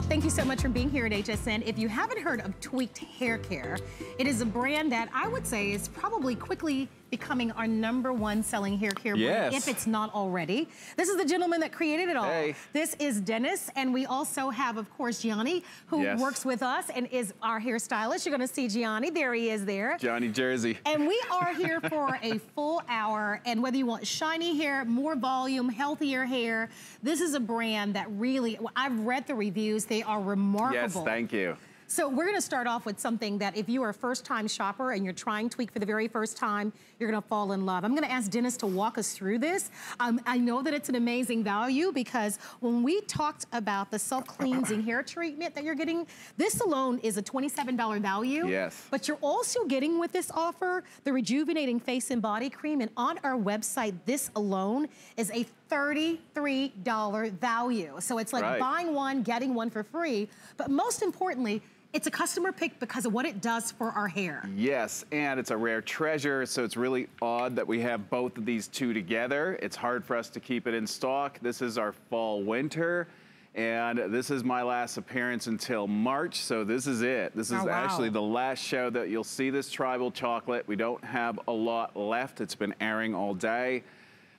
Well, thank you so much for being here at HSN. If you haven't heard of Tweaked Hair Care, it is a brand that I would say is probably quickly becoming our number one selling hair care yes. brand, if it's not already. This is the gentleman that created it all. Hey. This is Dennis, and we also have, of course, Gianni, who Yes. works with us and is our hairstylist. You're gonna see Gianni, there he is there. Johnny Jersey. And we are here for a full hour. And whether you want shiny hair, more volume, healthier hair, this is a brand that really, I've read the reviews. They are remarkable. Yes, thank you. So we're gonna start off with something that if you are a first-time shopper and you're trying Tweak for the very first time, you're gonna fall in love. I'm gonna ask Dennis to walk us through this. Um, I know that it's an amazing value because when we talked about the self-cleansing hair treatment that you're getting, this alone is a $27 value. Yes. But you're also getting with this offer, the Rejuvenating Face and Body Cream, and on our website, this alone is a $33 value. So it's like Right. buying one, getting one for free. But most importantly, it's a customer pick because of what it does for our hair. Yes, and it's a rare treasure, so it's really odd that we have both of these two together. It's hard for us to keep it in stock. This is our fall winter. And this is my last appearance until March, so this is it. This is Oh, wow. actually the last show that you'll see this tribal chocolate. We don't have a lot left. It's been airing all day.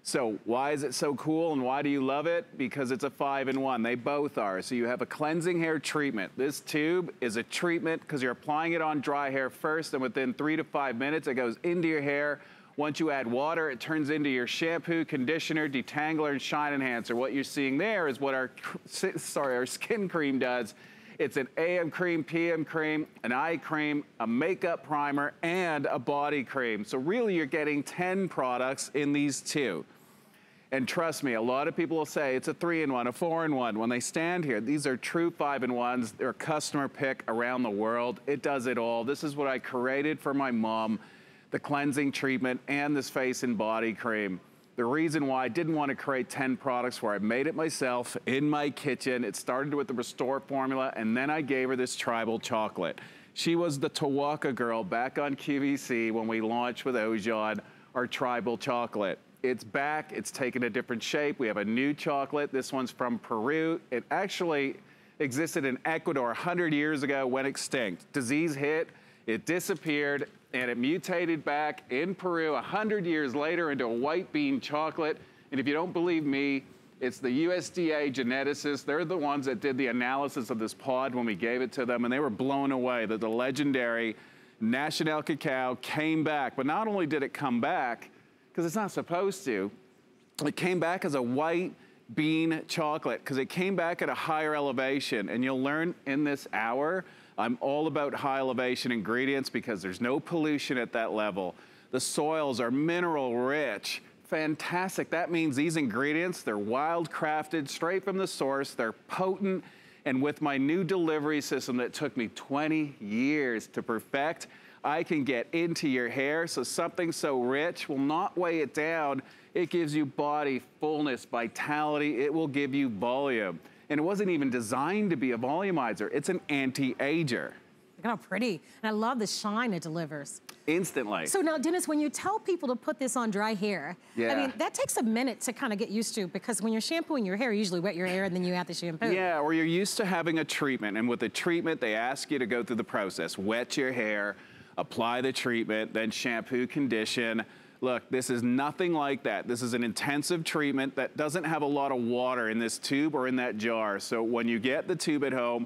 So why is it so cool and why do you love it? Because it's a five in one. They both are. So you have a cleansing hair treatment. This tube is a treatment because you're applying it on dry hair first and within three to five minutes it goes into your hair. Once you add water, it turns into your shampoo, conditioner, detangler, and shine enhancer. What you're seeing there is what our, sorry, our skin cream does. It's an AM cream, PM cream, an eye cream, a makeup primer, and a body cream. So really you're getting 10 products in these two. And trust me, a lot of people will say it's a three in one, a four in one. When they stand here, these are true five in ones. They're a customer pick around the world. It does it all. This is what I created for my mom, the cleansing treatment and this face and body cream. The reason why I didn't want to create 10 products where I made it myself in my kitchen, it started with the Restore formula and then I gave her this tribal chocolate. She was the Tawaka girl back on QVC when we launched with Ojon our tribal chocolate. It's back, it's taken a different shape. We have a new chocolate. This one's from Peru. It actually existed in Ecuador 100 years ago, went extinct. Disease hit, it disappeared, and it mutated back in Peru 100 years later into a white bean chocolate. And if you don't believe me, it's the USDA geneticists. They're the ones that did the analysis of this pod when we gave it to them, and they were blown away that the legendary National Cacao came back. But not only did it come back, because it's not supposed to, it came back as a white bean chocolate because it came back at a higher elevation. And you'll learn in this hour, I'm all about high elevation ingredients because there's no pollution at that level. The soils are mineral rich. Fantastic. That means these ingredients, they're wild crafted straight from the source. They're potent. And with my new delivery system that took me 20 years to perfect, I can get into your hair. So something so rich will not weigh it down. It gives you body fullness, vitality. It will give you volume. And it wasn't even designed to be a volumizer. It's an anti-ager. Look how pretty. And I love the shine it delivers. Instantly. So now, Dennis, when you tell people to put this on dry hair, yeah. I mean, that takes a minute to kind of get used to because when you're shampooing your hair, you usually wet your hair and then you add the shampoo. Yeah, or you're used to having a treatment, and with a treatment, they ask you to go through the process. Wet your hair, apply the treatment, then shampoo, condition. Look, this is nothing like that. This is an intensive treatment that doesn't have a lot of water in this tube or in that jar. So when you get the tube at home,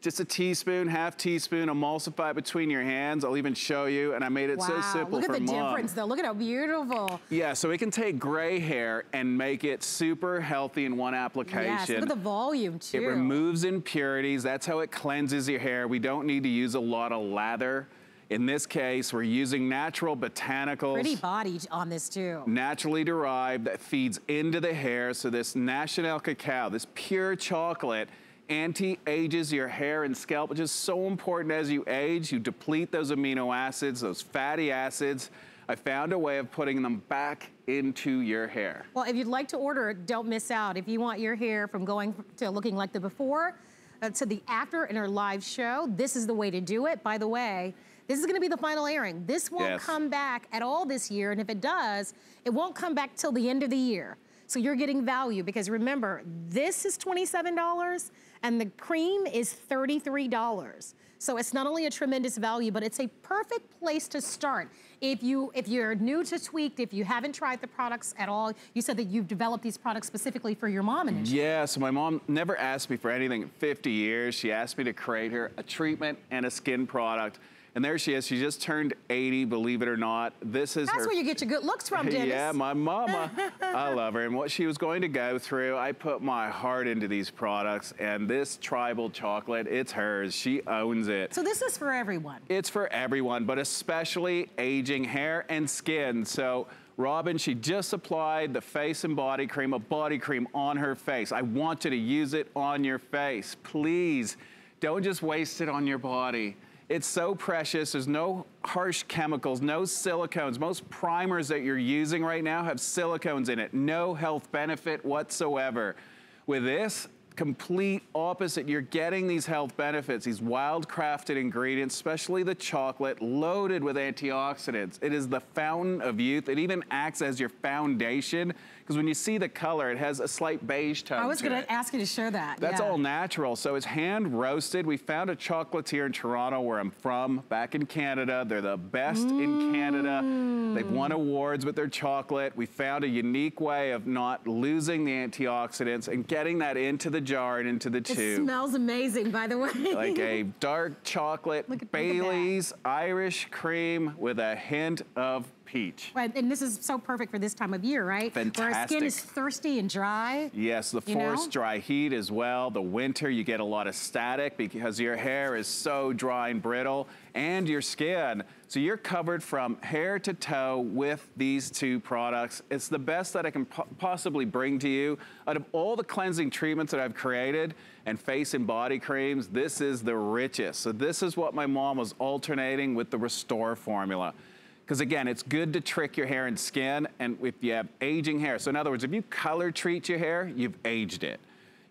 just a teaspoon, half teaspoon, emulsify between your hands. I'll even show you, and I made it wow. so simple Look at the mom. difference, though. Look at how beautiful. Yeah, so it can take gray hair and make it super healthy in one application. Yes, look at the volume, too. It removes impurities. That's how it cleanses your hair. We don't need to use a lot of lather. In this case, we're using natural botanicals. Pretty body on this too. Naturally derived that feeds into the hair. So this National Cacao, this pure chocolate, anti-ages your hair and scalp, which is so important as you age. You deplete those amino acids, those fatty acids. I found a way of putting them back into your hair. Well, if you'd like to order it, don't miss out. If you want your hair from going to looking like the before uh, to the after in our live show, this is the way to do it. By the way, this is gonna be the final airing. This won't yes. come back at all this year, and if it does, it won't come back till the end of the year. So you're getting value because remember, this is $27 and the cream is $33. So it's not only a tremendous value, but it's a perfect place to start. If, you, if you're new to Tweaked, if you haven't tried the products at all, you said that you've developed these products specifically for your mom initially. Yeah, so my mom never asked me for anything in 50 years. She asked me to create her a treatment and a skin product and there she is. She just turned 80, believe it or not. This is That's her... where you get your good looks from, Dennis. yeah, my mama. I love her. And what she was going to go through, I put my heart into these products. And this tribal chocolate, it's hers. She owns it. So this is for everyone. It's for everyone, but especially aging hair and skin. So Robin, she just applied the face and body cream, a body cream on her face. I want you to use it on your face. Please, don't just waste it on your body. It's so precious. There's no harsh chemicals, no silicones. Most primers that you're using right now have silicones in it. No health benefit whatsoever. With this, complete opposite. You're getting these health benefits, these wild-crafted ingredients, especially the chocolate, loaded with antioxidants. It is the fountain of youth. It even acts as your foundation because when you see the color, it has a slight beige tone I was going to ask you to share that. That's yeah. all natural. So it's hand roasted. We found a chocolatier in Toronto where I'm from, back in Canada. They're the best mm. in Canada. They've won awards with their chocolate. We found a unique way of not losing the antioxidants and getting that into the jar and into the tube. It smells amazing, by the way. like a dark chocolate at, Bailey's Irish cream with a hint of peach. Right, and this is so perfect for this time of year, right? Fantastic. Where our skin is thirsty and dry. Yes, the forced know? dry heat as well. The winter, you get a lot of static because your hair is so dry and brittle and your skin. So you're covered from hair to toe with these two products. It's the best that I can po possibly bring to you. Out of all the cleansing treatments that I've created and face and body creams, this is the richest. So this is what my mom was alternating with the Restore formula. Because again, it's good to trick your hair and skin, and if you have aging hair. So in other words, if you color treat your hair, you've aged it.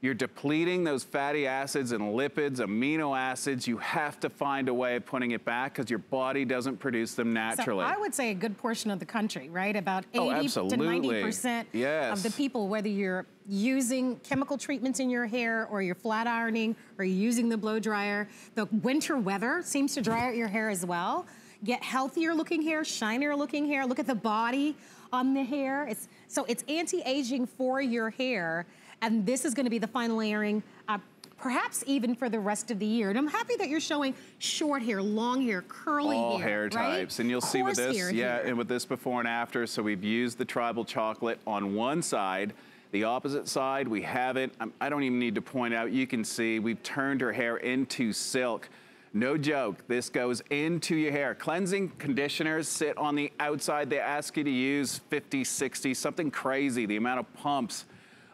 You're depleting those fatty acids and lipids, amino acids. You have to find a way of putting it back because your body doesn't produce them naturally. So I would say a good portion of the country, right? About 80 oh, to 90% yes. of the people, whether you're using chemical treatments in your hair or you're flat ironing or you're using the blow dryer, the winter weather seems to dry out your hair as well get healthier looking hair, shinier looking hair. Look at the body on the hair. It's, so it's anti-aging for your hair. And this is gonna be the final airing, uh, perhaps even for the rest of the year. And I'm happy that you're showing short hair, long hair, curly All hair, hair types. Right? And you'll see with this, yeah, here. and with this before and after. So we've used the tribal chocolate on one side. The opposite side, we haven't. I don't even need to point out, you can see we've turned her hair into silk. No joke, this goes into your hair. Cleansing conditioners sit on the outside. They ask you to use 50, 60, something crazy, the amount of pumps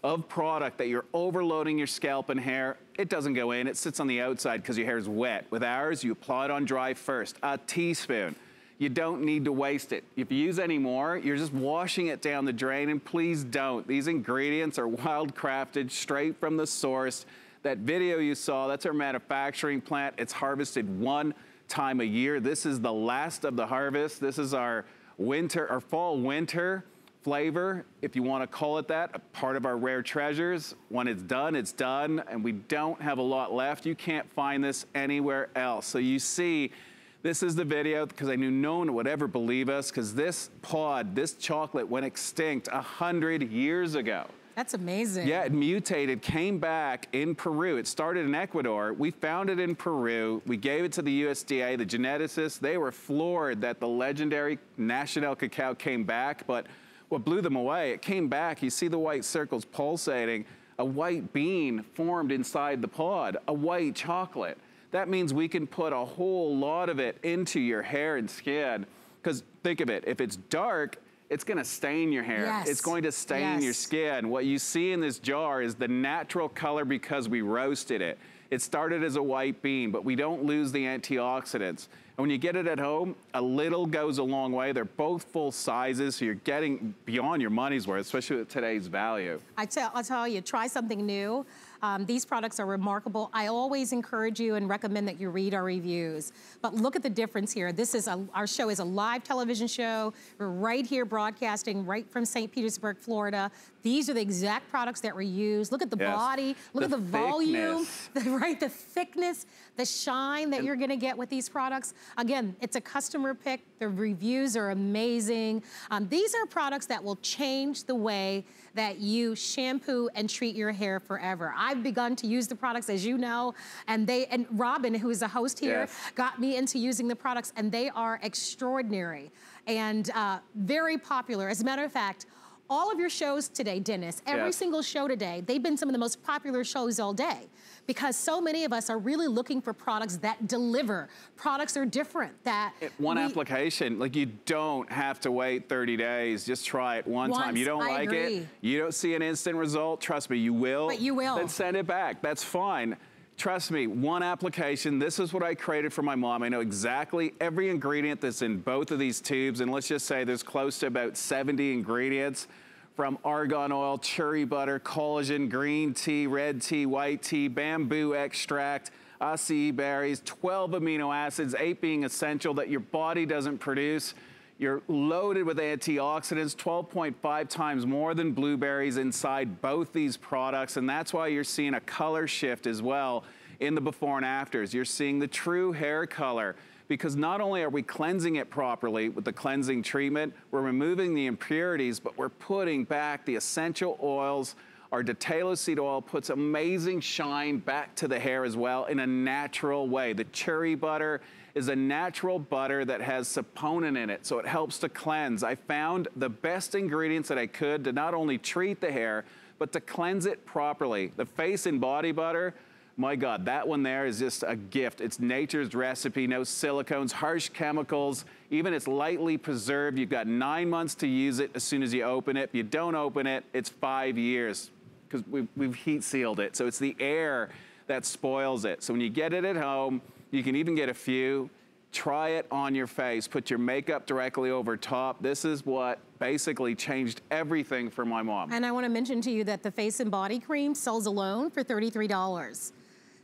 of product that you're overloading your scalp and hair. It doesn't go in, it sits on the outside because your hair is wet. With ours, you apply it on dry first, a teaspoon. You don't need to waste it. If you use any more, you're just washing it down the drain, and please don't. These ingredients are wild crafted straight from the source. That video you saw, that's our manufacturing plant. It's harvested one time a year. This is the last of the harvest. This is our winter, our fall winter flavor, if you want to call it that, a part of our rare treasures. When it's done, it's done, and we don't have a lot left. You can't find this anywhere else. So you see, this is the video because I knew no one would ever believe us because this pod, this chocolate went extinct a 100 years ago. That's amazing. Yeah, it mutated, came back in Peru. It started in Ecuador. We found it in Peru. We gave it to the USDA, the geneticists. They were floored that the legendary National Cacao came back, but what blew them away, it came back. You see the white circles pulsating. A white bean formed inside the pod, a white chocolate. that means we can put a whole lot of it into your hair and skin. Because think of it, if it's dark, it's gonna stain your hair. Yes. It's going to stain Yes. your skin. What you see in this jar is the natural color because we roasted it. It started as a white bean, but we don't lose the antioxidants. And when you get it at home, a little goes a long way. They're both full sizes, so you're getting beyond your money's worth, especially with today's value. I tell, I'll tell you, try something new. Um, these products are remarkable. I always encourage you and recommend that you read our reviews. But look at the difference here. This is a, our show is a live television show. We're right here broadcasting right from St. Petersburg, Florida. These are the exact products that were used. Look at the Yes. body. Look The at the volume. The, right, the thickness, the shine that you're gonna get with these products. Again, it's a customer pick. The reviews are amazing. Um, these are products that will change the way that you shampoo and treat your hair forever. I've begun to use the products, as you know, and they, and Robin, who is a host here, Yes. got me into using the products, and they are extraordinary and uh, very popular. As a matter of fact, all of your shows today, Dennis, every Yes. single show today, they've been some of the most popular shows all day because so many of us are really looking for products that deliver. Products are different that It- One we- application, like you don't have to wait 30 days. Just try it one time. You don't I like agree. it, you don't see an instant result. Trust me, you will. But you will. Then send it back. That's fine. Trust me, one application. This is what I created for my mom. I know exactly every ingredient that's in both of these tubes. And let's just say there's close to about 70 ingredients from argan oil, cherry butter, collagen, green tea, red tea, white tea, bamboo extract, acai berries, 12 amino acids, eight being essential that your body doesn't produce. You're loaded with antioxidants, 12.5 times more than blueberries inside both these products. And that's why you're seeing a color shift as well in the before and afters. You're seeing the true hair color because not only are we cleansing it properly with the cleansing treatment, we're removing the impurities, but we're putting back the essential oils. Our Detalo seed oil puts amazing shine back to the hair as well in a natural way. The cherry butter is a natural butter that has saponin in it, so it helps to cleanse. I found the best ingredients that I could to not only treat the hair, but to cleanse it properly. The face and body butter, my God, that one there is just a gift. It's nature's recipe, no silicones, harsh chemicals. Even it's lightly preserved. You've got nine months to use it as soon as you open it. If you don't open it, it's five years because we've, we've heat sealed it. So it's the air that spoils it. So when you get it at home, you can even get a few. Try it on your face. Put your makeup directly over top. This is what basically changed everything for my mom. And I want to mention to you that the face and body cream sells alone for $33.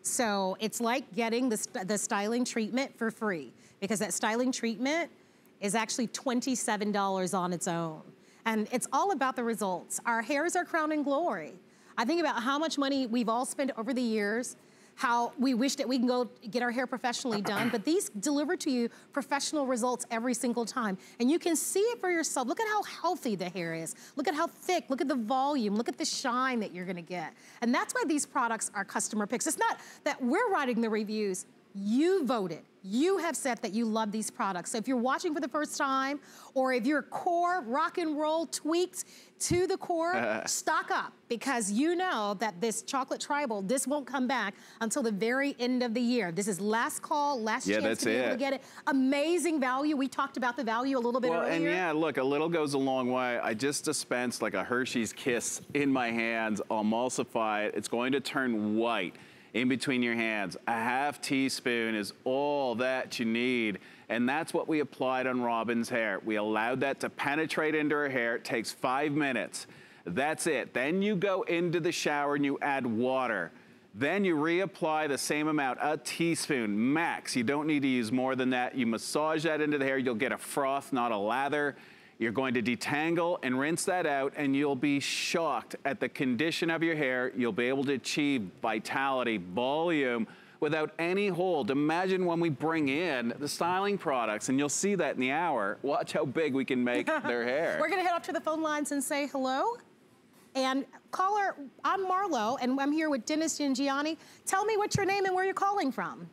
So it's like getting the, st- the styling treatment for free because that styling treatment is actually $27 on its own. And it's all about the results. Our hairs are crown and glory. I think about how much money we've all spent over the years, how we wish that we can go get our hair professionally done, but these deliver to you professional results every single time. And you can see it for yourself. Look at how healthy the hair is. Look at how thick, look at the volume, look at the shine that you're gonna get. And that's why these products are customer picks. It's not that we're writing the reviews, you voted. You have said that you love these products. So if you're watching for the first time, or if you're core rock and roll tweaked to the core, stock up because you know that this chocolate tribal, this won't come back until the very end of the year. This is last call, last Yeah, chance that's to be able to get it. Amazing value. We talked about the value a little bit Well, earlier. and yeah, look, a little goes a long way. I just dispensed like a Hershey's Kiss in my hands. It. It's going to turn white in between your hands. A half teaspoon is all that you need. And that's what we applied on Robin's hair. We allowed that to penetrate into her hair. It takes five minutes. That's it. Then you go into the shower and you add water. Then you reapply the same amount, a teaspoon max. You don't need to use more than that. You massage that into the hair. You'll get a froth, not a lather. You're going to detangle and rinse that out, and you'll be shocked at the condition of your hair. You'll be able to achieve vitality, volume, without any hold. Imagine when we bring in the styling products, and you'll see that in the hour. Watch how big we can make their hair. We're gonna head up to the phone lines and say hello. And caller, I'm Marlo, and I'm here with Dennis Giangiani. Tell me what's your name and where you're calling from.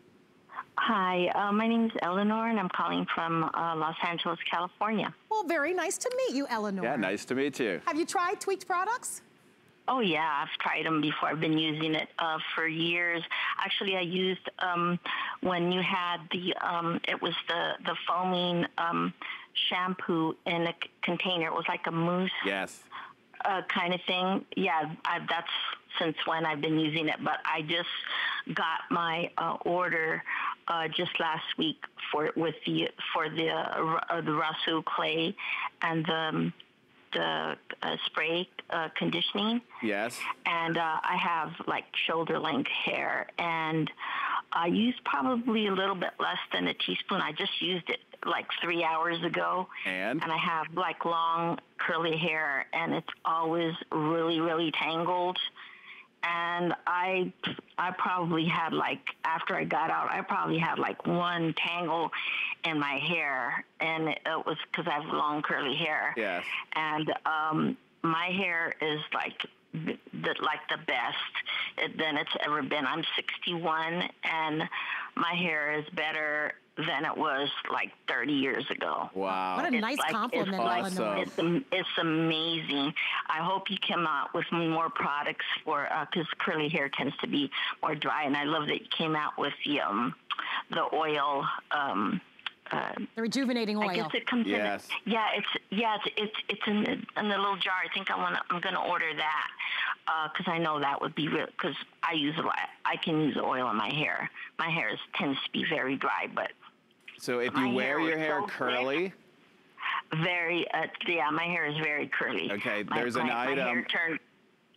Hi, uh, my name is Eleanor, and I'm calling from uh, Los Angeles, California. Well, very nice to meet you, Eleanor. yeah, nice to meet you. Have you tried Tweaked products? Oh yeah, I've tried them before. I've been using it uh, for years. Actually, I used um, when you had the um, it was the the foaming um, shampoo in a c- container. It was like a mousse. Yes. Uh, kind of thing. Yeah, I, that's since when I've been using it. But I just got my uh, order uh, just last week for with the for the uh, the Rhassoul clay and the um, the uh, spray uh, conditioning. Yes. And uh, I have like shoulder length hair, and I used probably a little bit less than a teaspoon. I just used it like three hours ago. And? And I have like long curly hair, and it's always really, really tangled. And I, I probably had like after I got out, I probably had like one tangle in my hair, and it was because I have long curly hair. Yes. And um, my hair is like the, like the best than it's ever been. I'm 61, and my hair is better than it was like 30 years ago. Wow. What a It's nice like- compliment, it's like- Awesome. It's, it's amazing. I hope you come out with more products for because curly hair tends to be more dry, and I love that you came out with the um, the oil. Um, uh, The rejuvenating oil. I guess it comes Yes. in. Yeah, it's yeah, it's it's, it's in the in the little jar. I think I want to I'm gonna order that because I know that would be real. Because I use a lot. I can use oil in my hair. My hair is, tends to be very dry, but So if you wear hair your hair so thick. curly, very uh, yeah. My hair is very curly. Okay, my, there's an my, My hair item- turned.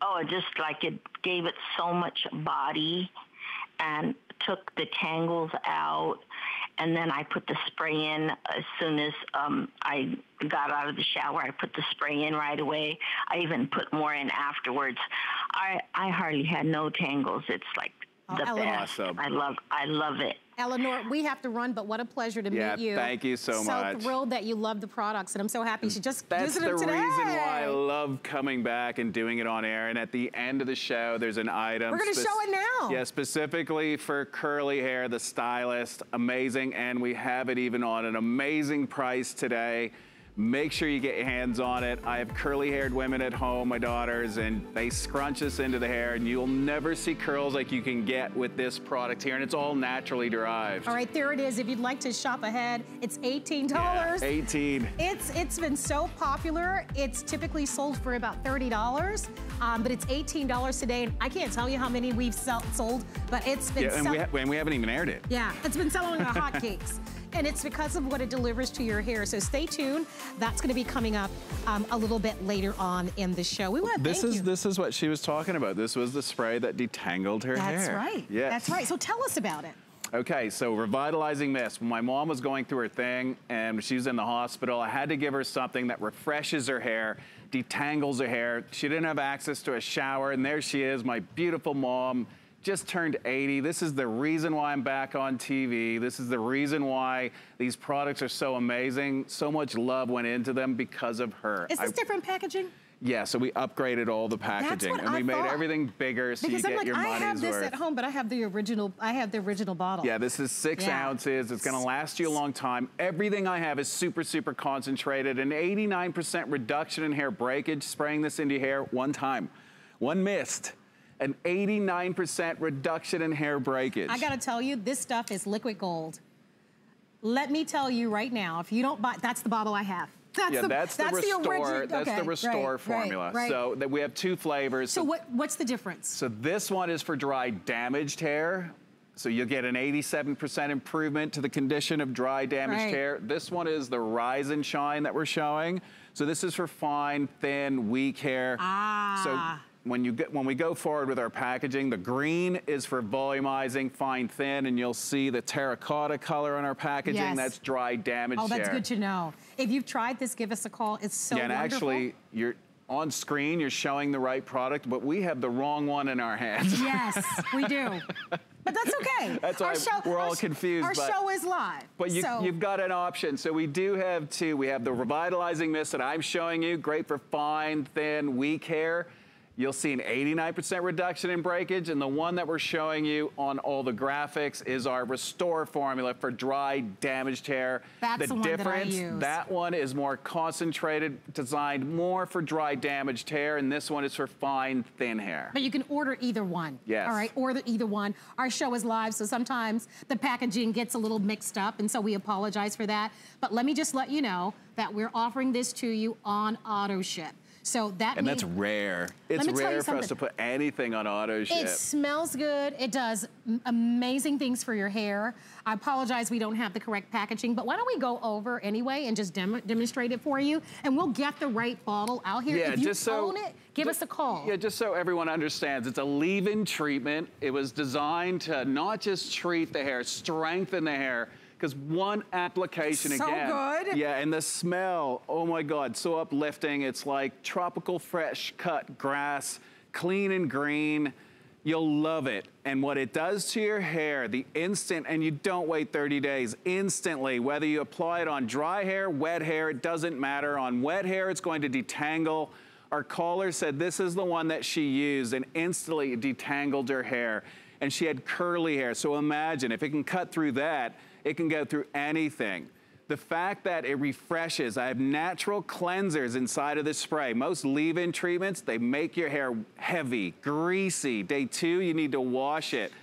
Oh, it just like it gave it so much body, and took the tangles out. And then I put the spray in as soon as um, I got out of the shower. I put the spray in right away. I even put more in afterwards. I I hardly had no tangles. It's like Oh, the Eleanor. best. Awesome. I love I love it. Eleanor, we have to run, but what a pleasure to Yeah, meet you. thank you so much. So thrilled that you love the products, and I'm so happy she just That's visited the reason why I love coming back and doing it on air. And at the end of the show, there's an item. We're gonna show it now. Yeah, specifically for curly hair, the stylist, amazing. And we have it even on an amazing price today. Make sure you get your hands on it. I have curly haired women at home, my daughters, and they scrunch this into the hair, and you'll never see curls like you can get with this product here. And it's all naturally derived. All right, there it is. If you'd like to shop ahead, it's $18. Yeah, 18. It's it's been so popular. It's typically sold for about thirty dollars, um, but it's eighteen dollars today. And I can't tell you how many we've sold, but it's been Yeah, and we, and we haven't even aired it. yeah, it's been selling like hotcakes. And it's because of what it delivers to your hair. So stay tuned. That's going to be coming up um, a little bit later on in the show. We want to This thank is you. this is what she was talking about. This was the spray that detangled her hair. That's right. Yes. That's right. So tell us about it. Okay, so revitalizing mist. When my mom was going through her thing and she was in the hospital, I had to give her something that refreshes her hair, detangles her hair. She didn't have access to a shower, and there she is, my beautiful mom. Just turned 80. This is the reason why I'm back on TV. This is the reason why these products are so amazing. So much love went into them because of her. Is this I- different packaging? Yeah, so we upgraded all the packaging and I we made thought. everything bigger so Because you I'm get like, your I money's have this worth. at home, but I have the original. I have the original bottle. Yeah, this is six Yeah. ounces. It's gonna last you a long time. Everything I have is super, super concentrated. An 89% reduction in hair breakage, spraying this into your hair one time. One mist. An 89% reduction in hair breakage. I gotta tell you, this stuff is liquid gold. Let me tell you right now, if you don't buy, that's the bottle I have. That's yeah, the, that's the restore. original. that's okay, the restore right, formula. Right, right. So that we have two flavors. so what, what's the difference? So this one is for dry damaged hair. So you'll get an 87% improvement to the condition of dry damaged Right. hair. This one is the rise and shine that we're showing. So this is for fine, thin, weak hair. Ah. So when you get when we go forward with our packaging, the green is for volumizing, fine, thin, and you'll see the terracotta color on our packaging. Yes. That's dry damaged Oh, that's hair. good to know. If you've tried this, give us a call. It's so yeah, and wonderful. actually, you're on screen, you're showing the right product, but we have the wrong one in our hands. Yes, we do. But that's okay. That's our why we're all confused, Our but- show is live. But you, so, you've got an option. So we do have two. We have the revitalizing mist that I'm showing you, great for fine, thin, weak hair. You'll see an 89% reduction in breakage. And the one that we're showing you on all the graphics is our Restore formula for dry, damaged hair. That's the, the one difference, that I use. That one is more concentrated, designed more for dry, damaged hair. And this one is for fine, thin hair. But you can order either one. Yes. All right, order either one. Our show is live, so sometimes the packaging gets a little mixed up, and so we apologize for that. But let me just let you know that we're offering this to you on auto ship. So that And that's rare. It's rare for us to put anything on auto ship. It smells good. It does amazing things for your hair. I apologize we don't have the correct packaging, but why don't we go over anyway and just dem demonstrate it for you, and we'll get the right bottle out here. Yeah, if you just so, own it, give just, us a call. Yeah, just so everyone understands, it's a leave-in treatment. It was designed to not just treat the hair, strengthen the hair, because one application so again. So good. Yeah, and the smell, oh my God, so uplifting. It's like tropical fresh cut grass, clean and green. You'll love it. And what it does to your hair, the instant, and you don't wait 30 days, instantly, whether you apply it on dry hair, wet hair, it doesn't matter. On wet hair, it's going to detangle. Our caller said this is the one that she used and instantly detangled her hair. And she had curly hair. So imagine if it can cut through that, it can go through anything. The fact that it refreshes, I have natural cleansers inside of this spray. Most leave-in treatments, they make your hair heavy, greasy. Day two, you need to wash it.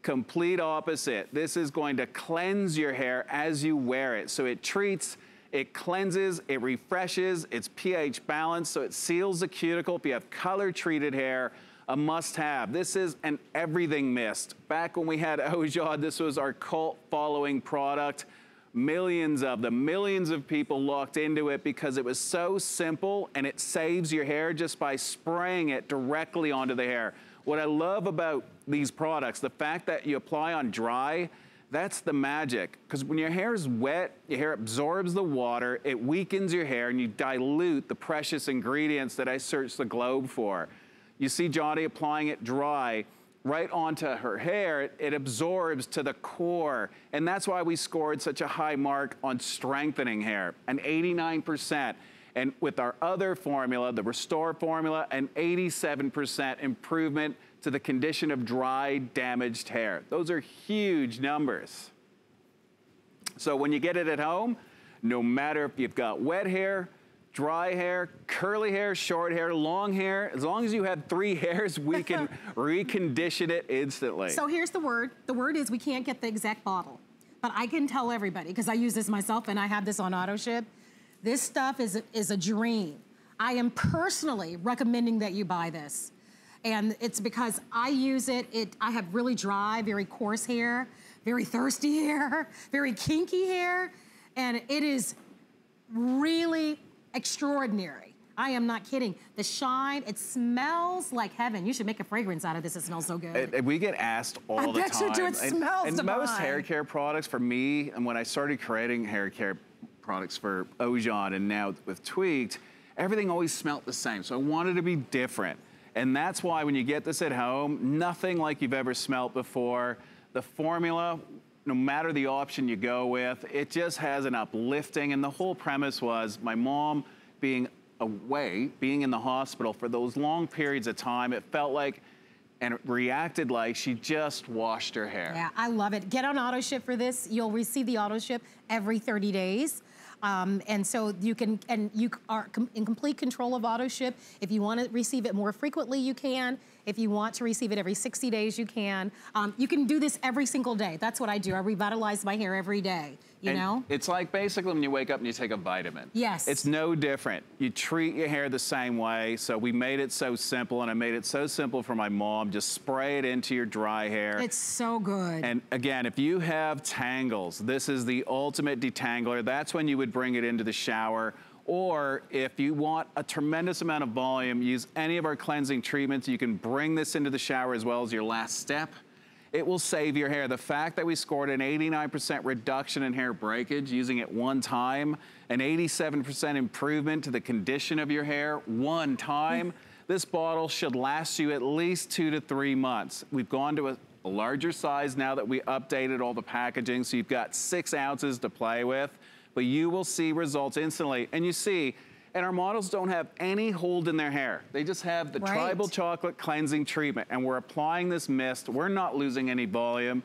Complete opposite. This is going to cleanse your hair as you wear it. So it treats, it cleanses, it refreshes, it's pH balanced, so it seals the cuticle. If you have color treated hair, a must have. This is an everything mist. Back when we had Ojon, this was our cult following product. Millions of them, millions of people locked into it because it was so simple and it saves your hair just by spraying it directly onto the hair. What I love about these products, the fact that you apply on dry, that's the magic. Because when your hair is wet, your hair absorbs the water, it weakens your hair, and you dilute the precious ingredients that I searched the globe for. You see Gianni applying it dry right onto her hair, it absorbs to the core. And that's why we scored such a high mark on strengthening hair, an 89%. And with our other formula, the Restore formula, an 87% improvement to the condition of dry, damaged hair. Those are huge numbers. So when you get it at home, no matter if you've got wet hair, dry hair, curly hair, short hair, long hair. As long as you have three hairs, we can recondition it instantly. So here's the word. The word is we can't get the exact bottle. But I can tell everybody, because I use this myself and I have this on auto ship, this stuff is a, is a dream. I am personally recommending that you buy this. And it's because I use it, it I have really dry, very coarse hair, very thirsty hair, very kinky hair, and it is really extraordinary. I am not kidding. The shine, it smells like heaven. You should make a fragrance out of this. It smells so good. We get asked all I the bet time. You do. It and, smells And divine. most hair care products for me, and when I started creating hair care products for Ojon and now with Tweaked, everything always smelled the same. So I wanted to be different. And that's why when you get this at home, nothing like you've ever smelt before. The formula, no matter the option you go with, it just has an uplifting. And the whole premise was my mom being away, being in the hospital for those long periods of time, it felt like and reacted like she just washed her hair. Yeah, I love it. Get on auto ship for this. You'll receive the auto ship every 30 days. Um, and so you can, and you are com in complete control of auto ship. If you want to receive it more frequently, you can. If you want to receive it every 60 days, you can. Um, you can do this every single day. That's what I do. I revitalize my hair every day, you and know? It's like basically when you wake up and you take a vitamin. Yes. It's no different. You treat your hair the same way. So we made it so simple and I made it so simple for my mom. Just spray it into your dry hair. It's so good. And again, if you have tangles, this is the ultimate detangler. That's when you would bring it into the shower or if you want a tremendous amount of volume, use any of our cleansing treatments. You can bring this into the shower as well as your last step. It will save your hair. The fact that we scored an 89% reduction in hair breakage using it one time, an 87% improvement to the condition of your hair one time, this bottle should last you at least two to three months. We've gone to a, a larger size now that we updated all the packaging, so you've got six ounces to play with but you will see results instantly. And you see, And our models don't have any hold in their hair. They just have the right. tribal chocolate cleansing treatment. And we're applying this mist. We're not losing any volume.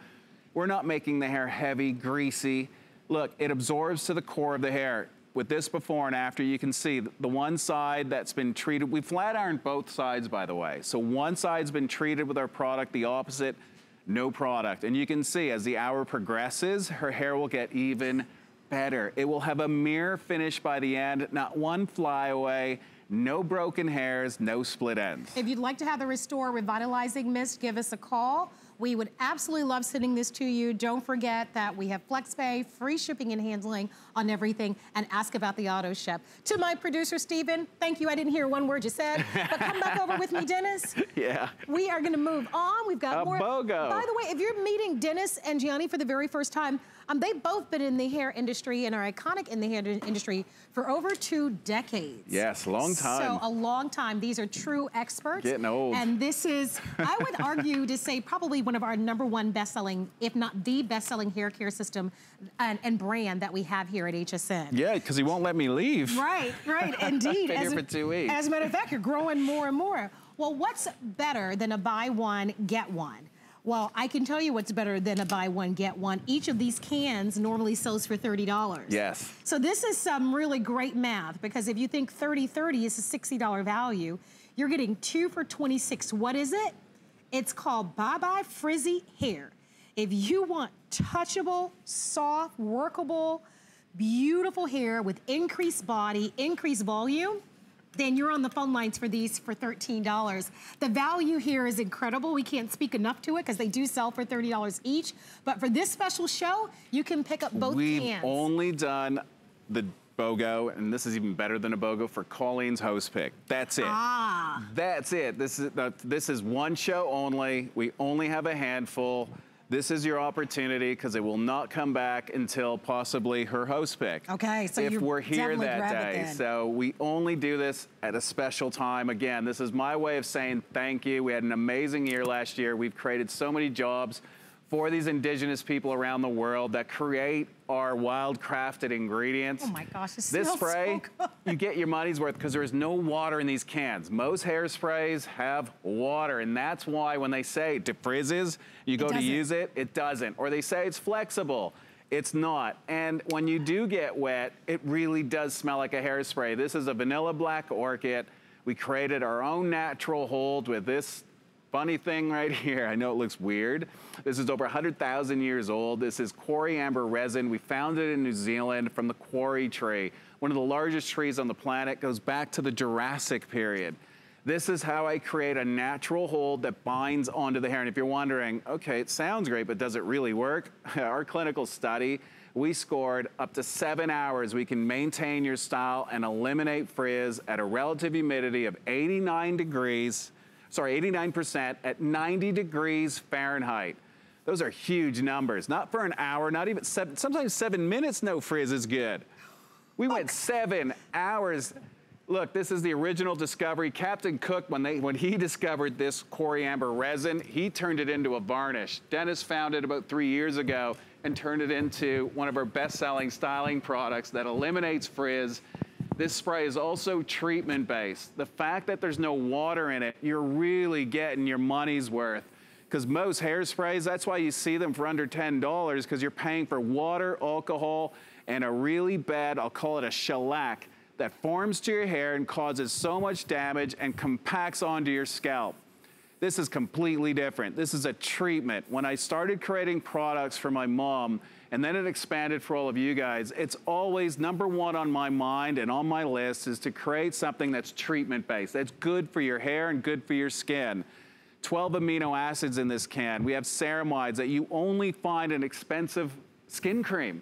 We're not making the hair heavy, greasy. Look, it absorbs to the core of the hair. With this before and after, you can see the one side that's been treated, we flat ironed both sides, by the way. So one side's been treated with our product, the opposite, no product. And you can see as the hour progresses, her hair will get even better. It will have a mirror finish by the end, not one flyaway, no broken hairs, no split ends. If you'd like to have the Restore Revitalizing Mist, give us a call. We would absolutely love sending this to you. Don't forget that we have FlexPay, free shipping and handling on everything, and ask about the auto ship. To my producer, Stephen, thank you. I didn't hear one word you said, but come back over with me, Dennis. Yeah. We are gonna move on. We've got a more. BOGO. By the way, if you're meeting Dennis and Gianni for the very first time, um, they've both been in the hair industry and are iconic in the hair industry for over two decades. Yes, long time. So a long time. These are true experts. Getting old. And this is, I would argue to say probably one of our number one best-selling, if not the best-selling hair care system and, and, brand that we have here at HSN. Yeah, because he won't let me leave. Right, right, indeed. Been as here for two weeks. As a matter of fact, you're growing more and more. Well, what's better than a buy one, get one? Well, I can tell you what's better than a buy one, get one. Each of these cans normally sells for $30. Yes. So this is some really great math because if you think 30-30 is a $60 value, you're getting two for 26. What is it? It's called Bye Bye Frizzy Hair. If you want touchable, soft, workable, beautiful hair with increased body, increased volume, then you're on the phone lines for these for $13. The value here is incredible. We can't speak enough to it because they do sell for $30 each. But for this special show, you can pick up both We've cans. We've only done the BOGO, and this is even better than a BOGO for Colleen's host pick. That's it. Ah. That's it. This is, uh, this is one show only. We only have a handful. This is your opportunity because it will not come back until possibly her host pick. Okay, so if we're here that day. So we only do this at a special time. Again, this is my way of saying thank you. We had an amazing year last year. We've created so many jobs for these indigenous people around the world that create our wild crafted ingredients. Oh my gosh, this spray, so you get your money's worth because there is no water in these cans. Most hairsprays have water, and that's why when they say it defrizzes, you go to use it, it doesn't. Or they say it's flexible. It's not. And when you do get wet, it really does smell like a hairspray. This is a vanilla black orchid. We created our own natural hold with this Funny thing right here, I know it looks weird. This is over 100,000 years old. This is kauri amber resin. We found it in New Zealand from the kauri tree. One of the largest trees on the planet goes back to the Jurassic period. This is how I create a natural hold that binds onto the hair. And if you're wondering, okay, it sounds great, but does it really work? Our clinical study, we scored up to seven hours. We can maintain your style and eliminate frizz at a relative humidity of 89 degrees sorry, 89% at 90 degrees Fahrenheit. Those are huge numbers. Not for an hour, not even seven, sometimes seven minutes, no frizz is good. We went seven hours. Look, this is the original discovery. Captain Cook, when, they, when he discovered this kauri amber resin, he turned it into a varnish. Dennis found it about three years ago and turned it into one of our best-selling styling products that eliminates frizz this spray is also treatment based. The fact that there's no water in it, you're really getting your money's worth. Because most hairsprays, that's why you see them for under $10, because you're paying for water, alcohol, and a really bad, I'll call it a shellac, that forms to your hair and causes so much damage and compacts onto your scalp. This is completely different. This is a treatment. When I started creating products for my mom, and then it expanded for all of you guys. It's always number one on my mind and on my list is to create something that's treatment-based, that's good for your hair and good for your skin. 12 amino acids in this can. We have ceramides that you only find in expensive skin cream,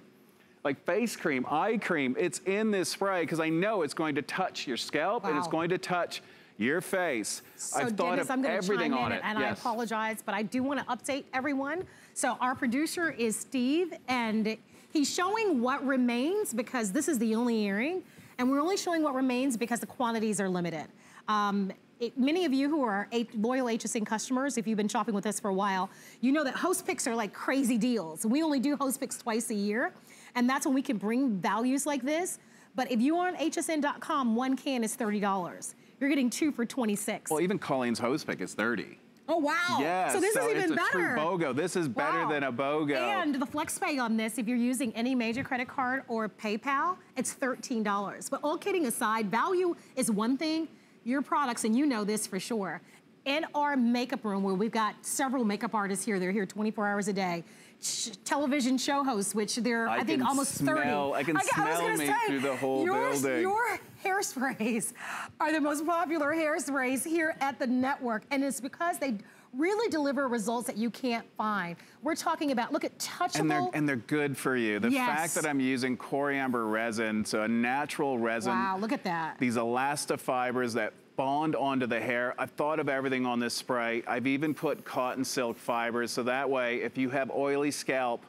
like face cream, eye cream. It's in this spray because I know it's going to touch your scalp wow. and it's going to touch your face. So I've thought Dennis, of everything on it. And yes. I apologize, but I do want to update everyone. So our producer is Steve, and he's showing what remains because this is the only earring, and we're only showing what remains because the quantities are limited. Um, it, many of you who are loyal HSN customers, if you've been shopping with us for a while, you know that host picks are like crazy deals. We only do host picks twice a year, and that's when we can bring values like this. But if you are on hsn.com, one can is $30. You're getting two for 26. Well, even Colleen's hose pick is 30. Oh, wow. Yeah, so this so is even it's a better. true BOGO. This is better Wow. than a BOGO. And the flex FlexPay on this, if you're using any major credit card or PayPal, it's $13. But all kidding aside, value is one thing. Your products, and you know this for sure, in our makeup room where we've got several makeup artists here, they're here 24 hours a day, sh- television show hosts, which they're, I, I think, almost 30. smell- I can was smell gonna me say, through the whole your, building. Your hairsprays are the most popular hairsprays here at the network, and it's because they really deliver results that you can't find. We're talking about, look at touchable. And they're, and they're good for you. The Yes. fact that I'm using coriander resin, so a natural resin. Wow, look at that. These elastifibers that bond onto the hair. I've thought of everything on this spray. I've even put cotton silk fibers, so that way, if you have oily scalp,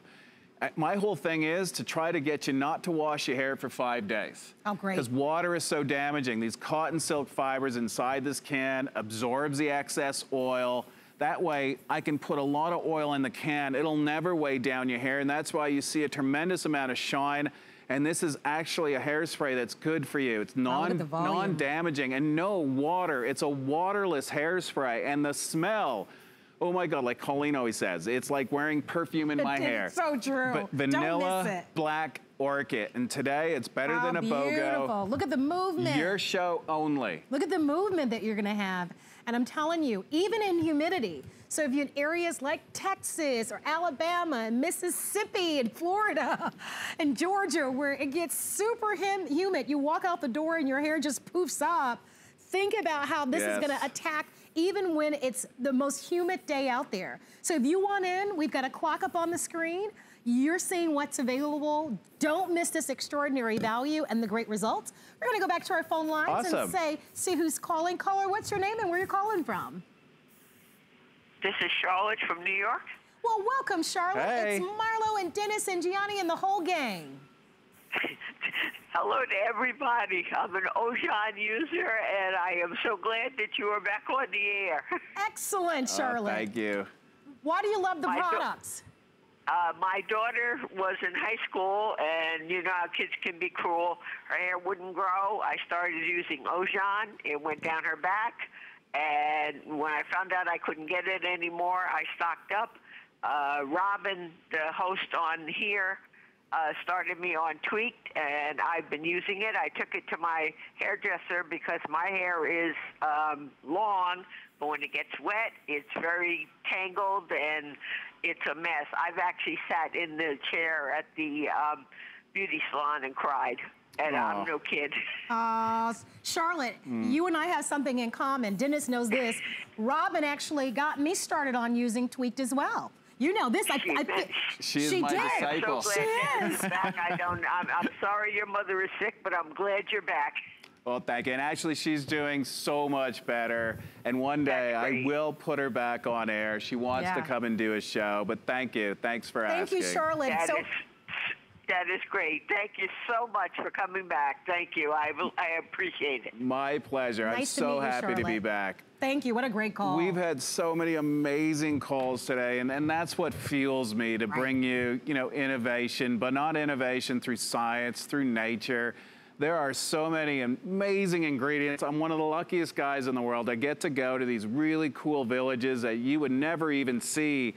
my whole thing is to try to get you not to wash your hair for five days. Oh, great. Because water is so damaging. These cotton silk fibers inside this can absorbs the excess oil. That way, I can put a lot of oil in the can. It'll never weigh down your hair, and that's why you see a tremendous amount of shine. And this is actually a hairspray that's good for you. It's oh, non, the non-damaging and no water. It's a waterless hairspray, and the smell. Oh my God, like Colleen always says, it's like wearing perfume in my It's hair. so true. But Don't miss vanilla, it. black orchid, and today it's better How than a BOGO. beautiful. Look at the movement. Your show only. Look at the movement that you're gonna have. And I'm telling you, even in humidity, so if you're in areas like Texas or Alabama and Mississippi and Florida and Georgia where it gets super hum- humid, you walk out the door and your hair just poofs up, think about how this is gonna attack even when it's the most humid day out there. So if you want in, we've got a clock up on the screen. You're seeing what's available. Don't miss this extraordinary value and the great results. We're gonna go back to our phone lines and say, see who's calling. Caller, what's your name and where you're calling from? This is Charlotte from New York. Well, welcome, Charlotte. Hey. It's Marlo and Dennis and Gianni and the whole gang. Hello to everybody. I'm an Ojon user, and I am so glad that you are back on the air. Excellent, Oh, Charlotte. thank you. Why do you love the I products? Uh, my daughter was in high school, and you know how kids can be cruel. Her hair wouldn't grow. I started using Ojon. It went down her back, and when I found out I couldn't get it anymore, I stocked up. Uh, Robin, the host on here, uh, started me on Tweak-d, and I've been using it. I took it to my hairdresser because my hair is um, long, but when it gets wet, it's very tangled and it's a mess. I've actually sat in the chair at the um, beauty salon and cried, and Aw. I'm no kid. Uh, Charlotte, Hmm. you and I have something in common. Dennis knows this. Robin actually got me started on using Tweak-d as well. You know this. I, She I, did. She is she my did. disciple. I'm so glad She is. back. I don't. I'm, I'm sorry your mother is sick, but I'm glad you're back. Well, thank you. And actually, she's doing so much better. And one day I will put her back on air. She wants to come and do a show. But thank you. Thanks for Thank asking. Thank you, Charlotte. That so, is that is great. Thank you so much for coming back. Thank you. I will- I appreciate it. My pleasure. I'm Nice to so meet you, happy to be back. thank you. What a great call. We've had so many amazing calls today, and, and that's what fuels me to Right. bring you, you know, innovation, but not innovation through science, through nature. There are so many amazing ingredients. I'm one of the luckiest guys in the world. I get to go to these really cool villages that you would never even see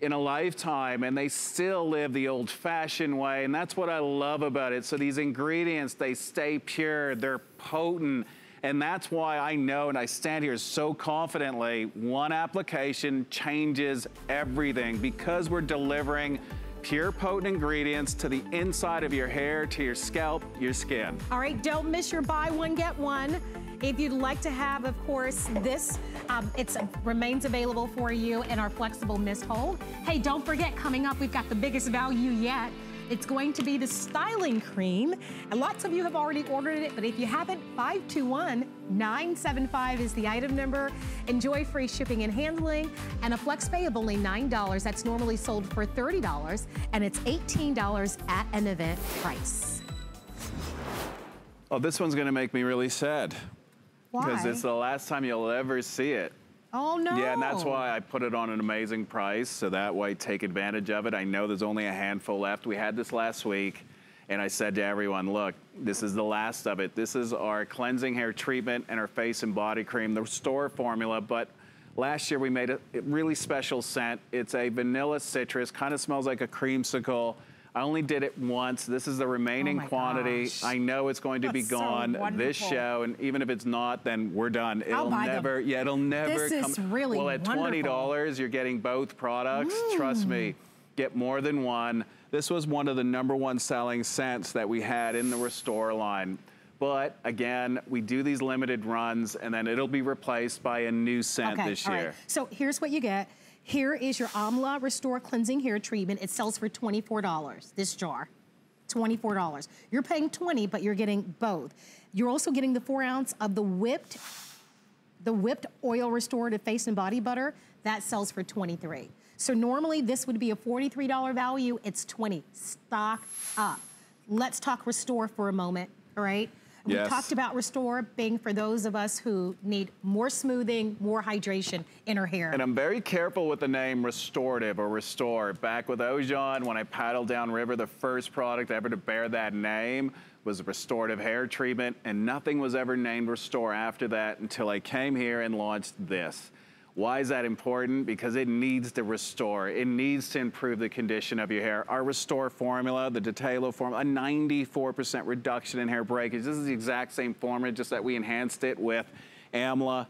in a lifetime, and they still live the old fashioned way. And that's what I love about it. So these ingredients, they stay pure, they're potent. And that's why I know and I stand here so confidently one application changes everything because we're delivering pure potent ingredients to the inside of your hair, to your scalp, your skin. All right, don't miss your buy one, get one. If you'd like to have, of course, this, um, it remains available for you in our flexible mist hold. Hey, don't forget, coming up, we've got the biggest value yet. It's going to be the styling cream. And lots of you have already ordered it, but if you haven't, 521-975 is the item number. Enjoy free shipping and handling and a flex pay of only $9. That's normally sold for $30 and it's $18 at an event price. Oh, this one's gonna make me really sad. Because it's the last time you'll ever see it. Oh no. Yeah, and that's why I put it on an amazing price, so that way take advantage of it. I know there's only a handful left. We had this last week, And I said to everyone, look, this is the last of it. This is our cleansing hair treatment and our face and body cream, the Restore formula. But last year we made a really special scent. It's a vanilla citrus, kind of smells like a creamsicle. I only did it once. This is the remaining oh quantity. Gosh. I know it's going to That's be gone so this show, and even if it's not, then we're done. It'll never, them. yeah, it'll never this come. Is really well, at twenty dollars, you're getting both products. Mm. Trust me, get more than one. This was one of the number one selling scents that we had in the Restore line. But again, we do these limited runs and then it'll be replaced by a new scent okay, this year. Right. So here's what you get. Here is your Amla Restore Cleansing Hair Treatment. It sells for $24, this jar. $24. You're paying 20, but you're getting both. You're also getting the four ounce of the whipped, the whipped oil restorative face and body butter. That sells for 23. So normally this would be a $43 value. It's 20. Stock up. Let's talk Restore for a moment, all right? We yes. talked about Restore being for those of us who need more smoothing, more hydration in our hair. And I'm very careful with the name restorative or restore. Back with Ojon, when I paddled downriver, the first product ever to bear that name was a restorative hair treatment, and nothing was ever named Restore after that until I came here and launched this. Why is that important? Because it needs to restore. It needs to improve the condition of your hair. Our Restore formula, the Detalo formula, a 94% reduction in hair breakage. This is the exact same formula, just that we enhanced it with Amla,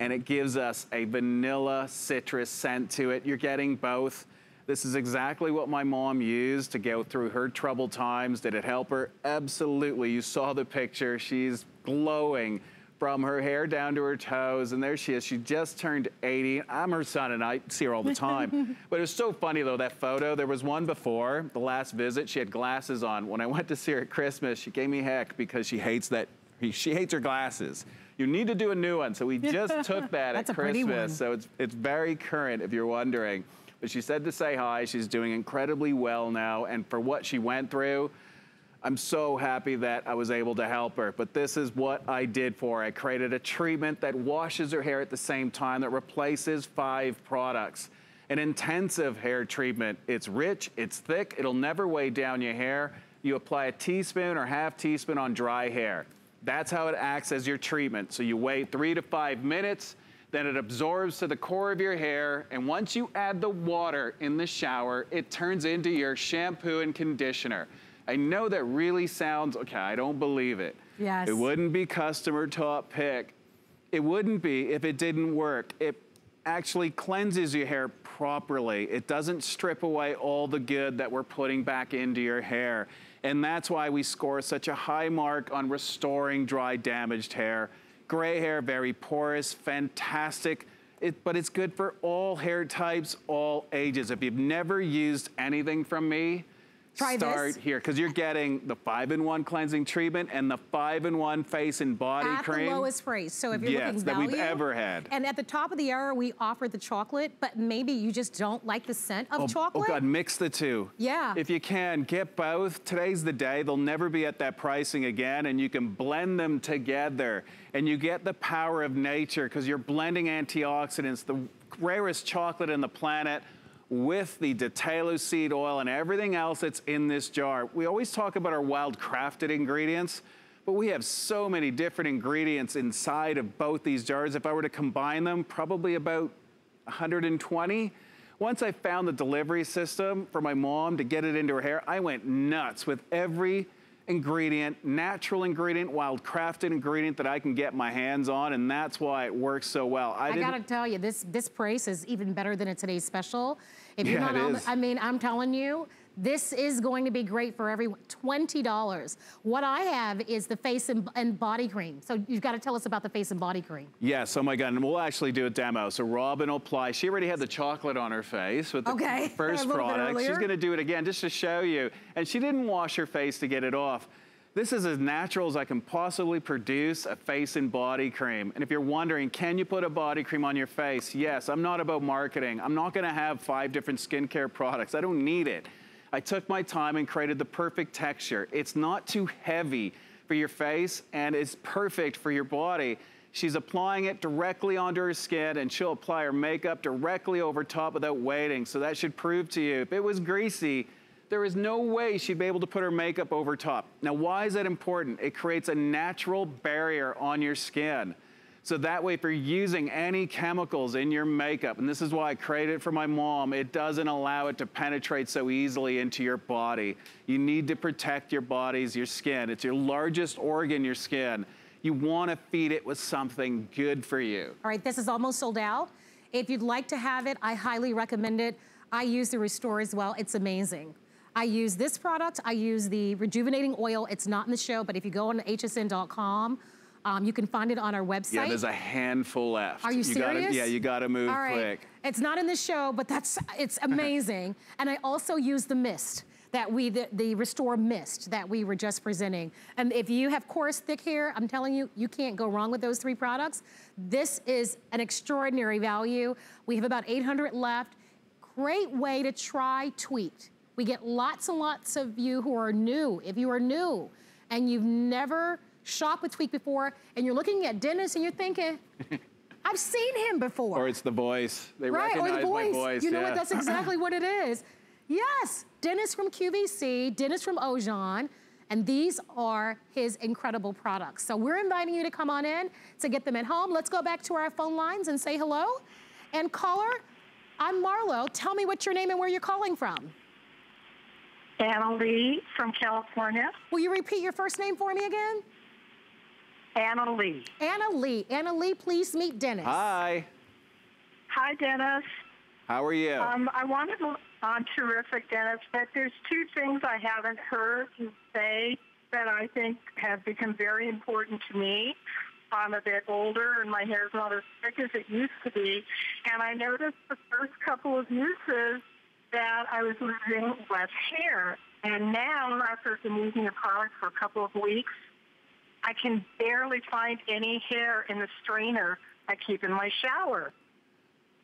and it gives us a vanilla citrus scent to it. You're getting both. This is exactly what my mom used to go through her troubled times. Did it help her? Absolutely. You saw the picture. She's glowing from her hair down to her toes, and there she is. She just turned 80. I'm her son, and I see her all the time. but it was so funny, though, that photo. There was one before, the last visit. She had glasses on. When I went to see her at Christmas, she gave me heck because she hates that. She hates her glasses. You need to do a new one. So we just took that at Christmas. So it's, it's very current, if you're wondering. But she said to say hi. She's doing incredibly well now. And for what she went through, I'm so happy that I was able to help her, but this is what I did for her. I created a treatment that washes her hair at the same time that replaces five products. An intensive hair treatment. It's rich, it's thick, it'll never weigh down your hair. You apply a teaspoon or half teaspoon on dry hair. That's how it acts as your treatment. So you wait three to five minutes, then it absorbs to the core of your hair, and once you add the water in the shower, it turns into your shampoo and conditioner. I know that really sounds, okay, I don't believe it. Yes. It wouldn't be customer top pick. It wouldn't be if it didn't work. It actually cleanses your hair properly. It doesn't strip away all the good that we're putting back into your hair. And that's why we score such a high mark on restoring dry, damaged hair. Gray hair, very porous, fantastic. It, but it's good for all hair types, all ages. If you've never used anything from me, Try start this. here because you're getting the five-in-one cleansing treatment and the five-in-one face and body at cream. At the lowest price. So if you're yes, looking that value, we've ever had. And at the top of the hour, we offer the chocolate, but maybe you just don't like the scent of oh, oh chocolate. Oh God, mix the two. Yeah. If you can, get both. Today's the day. They'll never be at that pricing again, and you can blend them together. And you get the power of nature because you're blending antioxidants, the rarest chocolate in the planet, with the Detalo seed oil and everything else that's in this jar. We always talk about our wild crafted ingredients, but we have so many different ingredients inside of both these jars. If I were to combine them, probably about 120. Once I found the delivery system for my mom to get it into her hair, I went nuts with every ingredient, natural ingredient, wild crafted ingredient that I can get my hands on, and that's why it works so well. I, I gotta tell you, this this price is even better than a today's special. If you're yeah, not on, I mean, I'm telling you, this is going to be great for everyone. $20. What I have is the face and, and body cream. So you've got to tell us about the face and body cream. Yes, oh my God, and we'll actually do a demo. So Robin will apply, she already had the chocolate on her face with the okay. first product. She's gonna do it again just to show you. And she didn't wash her face to get it off. This is as natural as I can possibly produce a face and body cream. And if you're wondering, can you put a body cream on your face? Yes, I'm not about marketing. I'm not gonna have five different skincare products. I don't need it. I took my time and created the perfect texture. It's not too heavy for your face and it's perfect for your body. She's applying it directly onto her skin and she'll apply her makeup directly over top without waiting. So that should prove to you, if it was greasy, there is no way she'd be able to put her makeup over top. Now, why is that important? It creates a natural barrier on your skin. So that way, if you're using any chemicals in your makeup, and this is why I created it for my mom, it doesn't allow it to penetrate so easily into your body. You need to protect your bodies, your skin. It's your largest organ, your skin. You wanna feed it with something good for you. All right, this is almost sold out. If you'd like to have it, I highly recommend it. I use the Restore as well, it's amazing. I use this product, I use the rejuvenating oil. It's not in the show, but if you go on hsn.com, um, you can find it on our website. Yeah, there's a handful left. Are you, you serious? Gotta, yeah, you gotta move All right. quick. It's not in the show, but that's it's amazing. and I also use the mist that we, the, the, Restore Mist that we were just presenting. And if you have coarse, thick hair, I'm telling you, you can't go wrong with those three products. This is an extraordinary value. We have about 800 left. Great way to try Tweet. We get lots and lots of you who are new. If you are new and you've never shopped with Tweak before and you're looking at Dennis and you're thinking, I've seen him before. Or it's the voice. They right, recognize or the voice. my voice. You know yeah. what? That's exactly what it is. Yes, Dennis from QVC, Dennis from Ojon, and these are his incredible products. So we're inviting you to come on in to get them at home. Let's go back to our phone lines and say hello. And caller, I'm Marlo. Tell me what your name and where you're calling from. Anna Lee from California. Will you repeat your first name for me again? Anna Lee. Anna Lee. Anna Lee, please meet Dennis. Hi. Hi, Dennis. How are you? Um, I wanted to, I'm terrific, Dennis, but there's two things I haven't heard you say that I think have become very important to me. I'm a bit older and my hair's not as thick as it used to be. And I noticed the first couple of uses that I was losing less hair. And now, after I've been using the product for a couple of weeks, I can barely find any hair in the strainer I keep in my shower.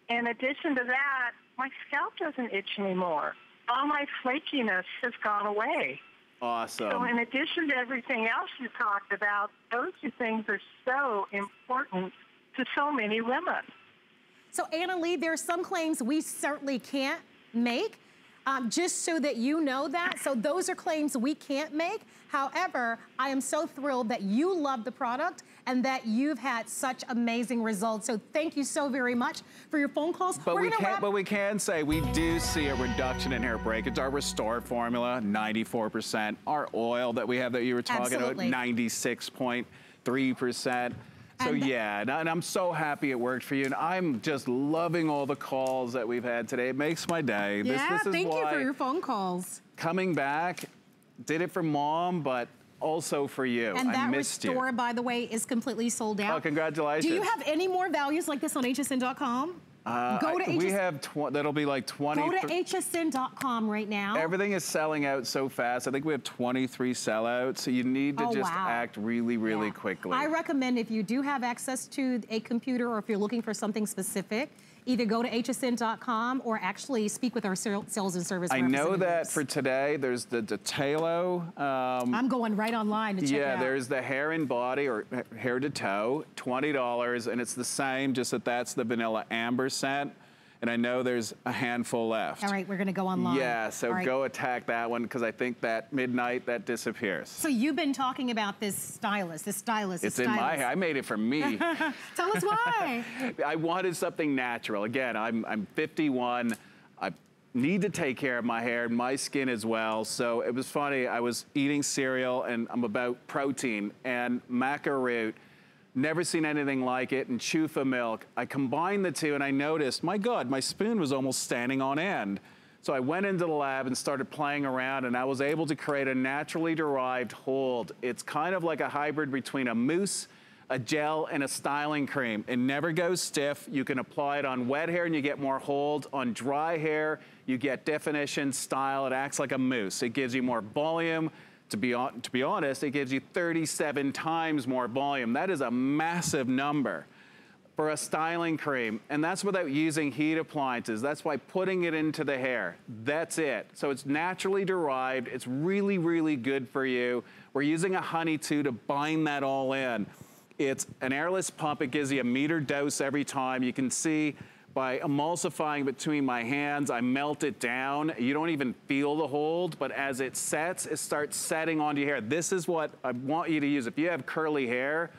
In addition to that, my scalp doesn't itch anymore. All my flakiness has gone away. Awesome. So in addition to everything else you talked about, those two things are so important to so many women. So Anna Lee, there are some claims we certainly can't make, um, just so that you know that. So those are claims we can't make. However, I am so thrilled that you love the product and that you've had such amazing results. So thank you so very much for your phone calls. But we can but we can say we do see a reduction in hair breakage. Our Restore formula, 94%. Our oil that we have that you were talking Absolutely. about, 96.3%. So yeah, and, I'm so happy it worked for you. And I'm just loving all the calls that we've had today. It makes my day. Yeah, this, this is thank you for your phone calls. coming back, did it for mom, but also for you. And I that mist restore, you. by the way, is completely sold out. Oh, congratulations. Do you have any more values like this on hsn.com? Uh, Go to I- we have, tw that'll be like 20. Go to hsn.com right now. Everything is selling out so fast. I think we have 23 sellouts. So you need to Oh, just wow. act really, really Yeah. quickly. I recommend if you do have access to a computer or if you're looking for something specific, either go to hsn.com or actually speak with our sales and service I know that for today, there's the Detalo. Um, I'm going right online to check yeah, there's the hair and body or hair to toe, $20, and it's the same, just that that's the vanilla amber scent. And I know there's a handful left. All right, we're going to go online. Yeah, so right. go attack that one because I think that midnight that disappears. So you've been talking about this stylus, this stylist, this It's in my hair. I made it for me. Tell us why. I wanted something natural. Again, I'm, I'm 51. I need to take care of my hair and my skin as well. So it was funny. I was eating cereal and I'm about protein and maca root. Never seen anything like it and chufa milk. I combined the two and I noticed, my God, my spoon was almost standing on end. So I went into the lab and started playing around and I was able to create a naturally derived hold. It's kind of like a hybrid between a mousse a gel and a styling cream. It never goes stiff. You can apply it on wet hair and you get more hold. On dry hair, you get definition, style. It acts like a mousse. It gives you more volume. To be, on, to be honest, it gives you 37 times more volume. That is a massive number for a styling cream. And that's without using heat appliances. That's by putting it into the hair. That's it. So it's naturally derived. It's really, really good for you. We're using a honey too to bind that all in. It's an airless pump. It gives you a meter dose every time. You can see by emulsifying between my hands, I melt it down. You don't even feel the hold, but as it sets, it starts setting onto your hair. This is what I want you to use. If you have curly hair,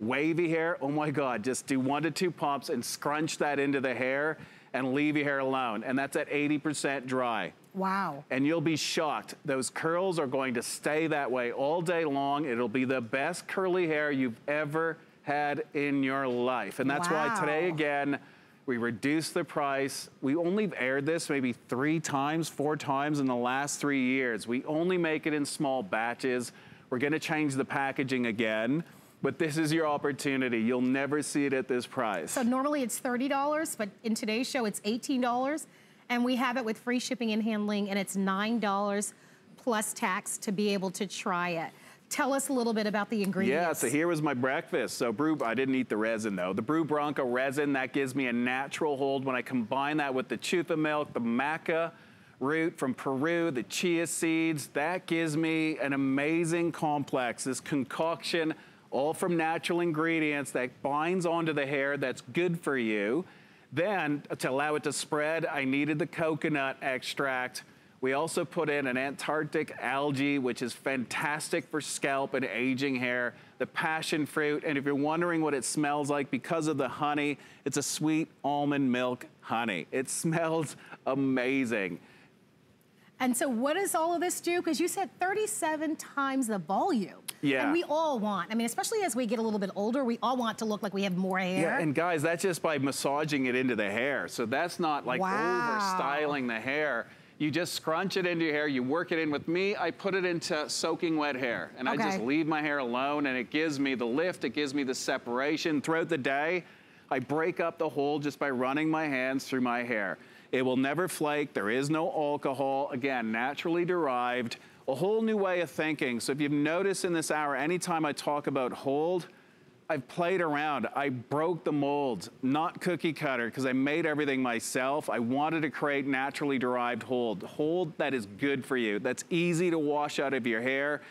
wavy hair, oh my God, just do one to two pumps and scrunch that into the hair and leave your hair alone. And that's at 80% dry. Wow. And you'll be shocked. Those curls are going to stay that way all day long. It'll be the best curly hair you've ever had in your life. And that's wow. why today, again, we reduced the price. We only aired this maybe three times, four times in the last three years. We only make it in small batches. We're gonna change the packaging again, but this is your opportunity. You'll never see it at this price. So normally it's $30, but in today's show it's $18, and we have it with free shipping and handling, and it's $9 plus tax to be able to try it. Tell us a little bit about the ingredients. Yeah, so here was my breakfast. So brew, I didn't eat the resin though. The Breu Branco resin, that gives me a natural hold. When I combine that with the chufa milk, the maca root from Peru, the chia seeds, that gives me an amazing complex, this concoction, all from natural ingredients that binds onto the hair that's good for you. Then, to allow it to spread, I needed the coconut extract, we also put in an Antarctic algae, which is fantastic for scalp and aging hair, the passion fruit, and if you're wondering what it smells like because of the honey, it's a sweet almond milk honey. It smells amazing. And so what does all of this do? Because you said 37 times the volume. Yeah. And we all want, I mean, especially as we get a little bit older, we all want to look like we have more hair. Yeah, and guys, that's just by massaging it into the hair. So that's not like wow. over styling the hair. You just scrunch it into your hair, you work it in. With me, I put it into soaking wet hair and okay. I just leave my hair alone and it gives me the lift, it gives me the separation. Throughout the day, I break up the hold just by running my hands through my hair. It will never flake, there is no alcohol, again, naturally derived, a whole new way of thinking. So if you've noticed in this hour, anytime I talk about hold, I've played around. I broke the molds, not cookie cutter, because I made everything myself. I wanted to create naturally derived hold, hold that is good for you, that's easy to wash out of your hair.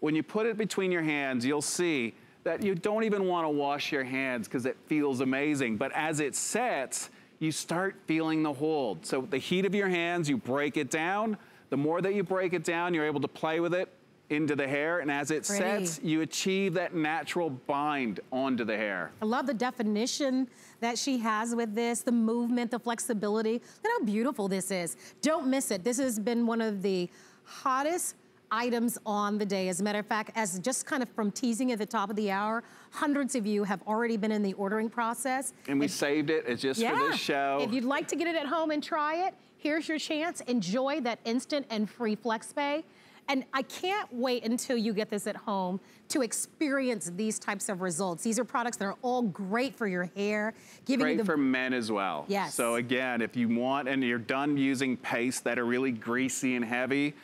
When you put it between your hands, you'll see that you don't even want to wash your hands because it feels amazing. But as it sets, you start feeling the hold. So the heat of your hands, you break it down. The more that you break it down, you're able to play with it into the hair, and as it Pretty. sets, you achieve that natural bind onto the hair. I love the definition that she has with this, the movement, the flexibility. Look how beautiful this is. Don't miss it. This has been one of the hottest items on the day. As a matter of fact, as just kind of from teasing at the top of the hour, hundreds of you have already been in the ordering process. And we if, saved it it's just yeah, for this show. If you'd like to get it at home and try it, here's your chance. Enjoy that instant and free flex pay. And I can't wait until you get this at home to experience these types of results. These are products that are all great for your hair. Giving great for men as well. Yes. So again, if you want and you're done using pastes that are really greasy and heavy,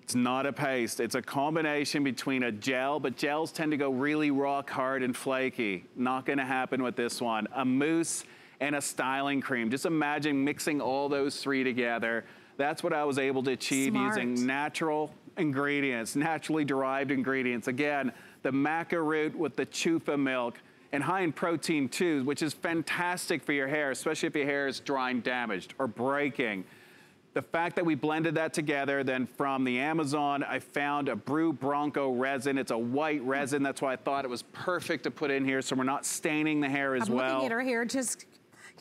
it's not a paste. It's a combination between a gel, but gels tend to go really rock hard and flaky. Not gonna happen with this one. A mousse and a styling cream. Just imagine mixing all those three together. That's what I was able to achieve Smart. using natural ingredients, naturally derived ingredients. Again, the maca root with the chufa milk and high in protein too, which is fantastic for your hair, especially if your hair is drying damaged or breaking. The fact that we blended that together, then from the Amazon, I found a Breu Branco resin. It's a white resin. That's why I thought it was perfect to put in here so we're not staining the hair as I'm well. I'm looking at her hair just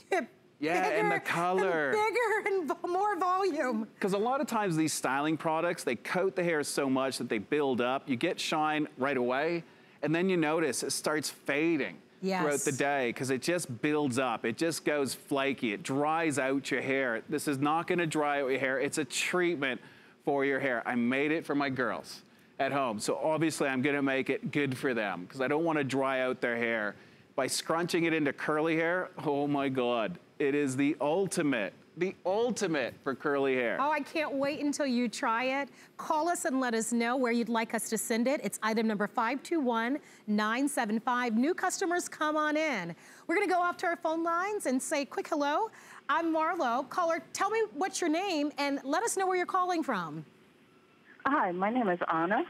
yeah, bigger and the color. And bigger and more volume. Because a lot of times these styling products, they coat the hair so much that they build up. You get shine right away, and then you notice it starts fading yes. throughout the day because it just builds up. It just goes flaky. It dries out your hair. This is not gonna dry out your hair. It's a treatment for your hair. I made it for my girls at home. So obviously I'm gonna make it good for them because I don't wanna dry out their hair. By scrunching it into curly hair, oh my God, it is the ultimate, the ultimate for curly hair. Oh, I can't wait until you try it. Call us and let us know where you'd like us to send it. It's item number 521975. New customers, come on in. We're gonna go off to our phone lines and say quick hello. I'm Marlo. Caller, tell me what's your name and let us know where you're calling from. Hi, my name is Anna.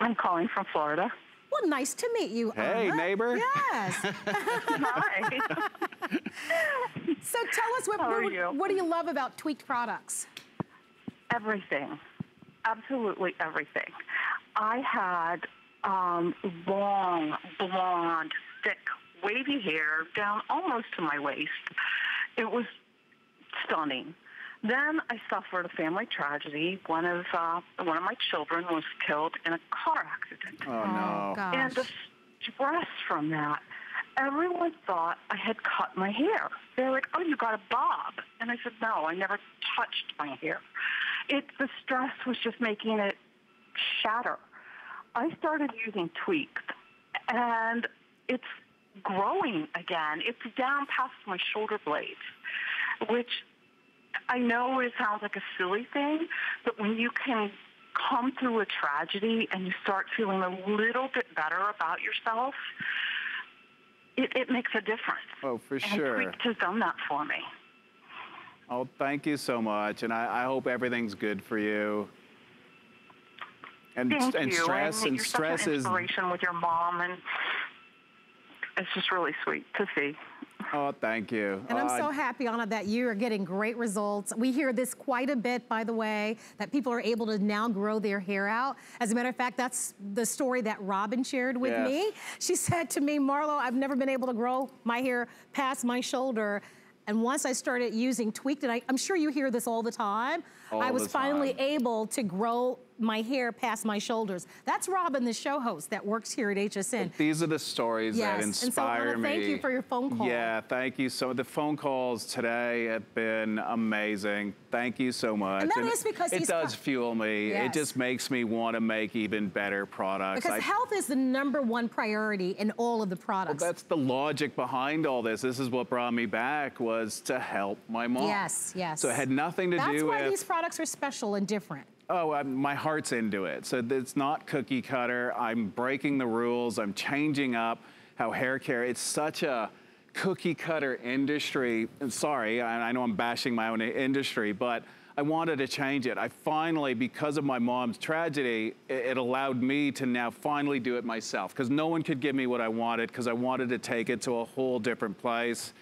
I'm calling from Florida. Well, nice to meet you, Hey, Anna. neighbor. Yes. Hi. so tell us, what, what, what do you love about Tweak-d products? everything, absolutely everything. I had um, long, blonde, thick, wavy hair down almost to my waist. It was stunning. Then I suffered a family tragedy. One of uh, one of my children was killed in a car accident. Oh, no. gosh. And the stress from that, everyone thought I had cut my hair. They're like, oh, you got a bob. And I said, no, I never touched my hair. It, the stress was just making it shatter. I started using tweaks, and it's growing again. It's down past my shoulder blades, which I know it sounds like a silly thing, but when you can come through a tragedy and you start feeling a little bit better about yourself, it, it makes a difference. Oh, for and sure. Tweak-d has done that for me. Oh, thank you so much. And I, I hope everything's good for you. And, Thank and you. stress and and you're stress such an is inspiration with your mom, and it's just really sweet to see. Oh thank you. And I'm Uh, so happy, Anna, that you are getting great results. We hear this quite a bit, by the way, that people are able to now grow their hair out. As a matter of fact, that's the story that Robin shared with Yes. me. She said to me, Marlo, I've never been able to grow my hair past my shoulder. And once I started using Tweak-d, and I, I'm sure you hear this all the time, All I was finally able to grow my hair past my shoulders. That's Robin, the show host that works here at HSN. These are the stories that Yes, and so, inspire me. thank you for your phone call. Yeah, thank you. So the phone calls today have been amazing. Thank you so much. And that is because it does fuel me. Yes. It just makes me want to make even better products. Because I- health is the number one priority in all of the products. That's the logic behind all this. This is what brought me back was to help my mom. Yes, yes. So it had nothing to That's do with. That's why these products are special and different. Oh, i my heart's into it. So it's not cookie cutter. I'm breaking the rules. I'm changing up how hair care. It's such a cookie cutter industry. And sorry, I, I know I'm bashing my own industry, but I wanted to change it. I finally, because of my mom's tragedy, it, it allowed me to now finally do it myself because no one could give me what I wanted because I wanted to take it to a whole different place.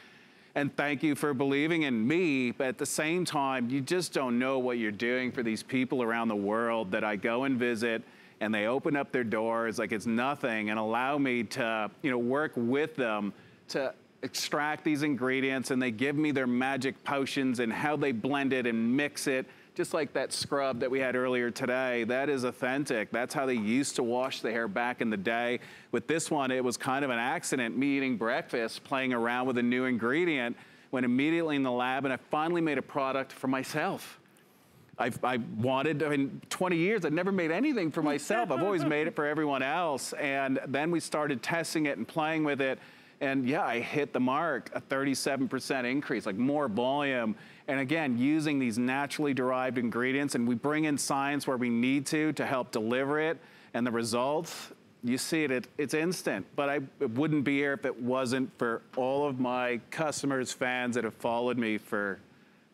And thank you for believing in me. But at the same time, you just don't know what you're doing for these people around the world that I go and visit and they open up their doors like it's nothing and allow me to, you know, work with them to extract these ingredients and they give me their magic potions and how they blend it and mix it. Just like that scrub that we had earlier today, that is authentic. That's how they used to wash the hair back in the day. With this one, it was kind of an accident, me eating breakfast, playing around with a new ingredient, went immediately in the lab, and I finally made a product for myself. I've, I wanted, in 20 years, I'd never made anything for myself. I've always made it for everyone else. And then we started testing it and playing with it. And yeah, I hit the mark, a 37% increase, like more volume. And again, using these naturally derived ingredients, and we bring in science where we need to to help deliver it. And the results, you see it, it it's instant. But I it wouldn't be here if it wasn't for all of my customers, fans that have followed me for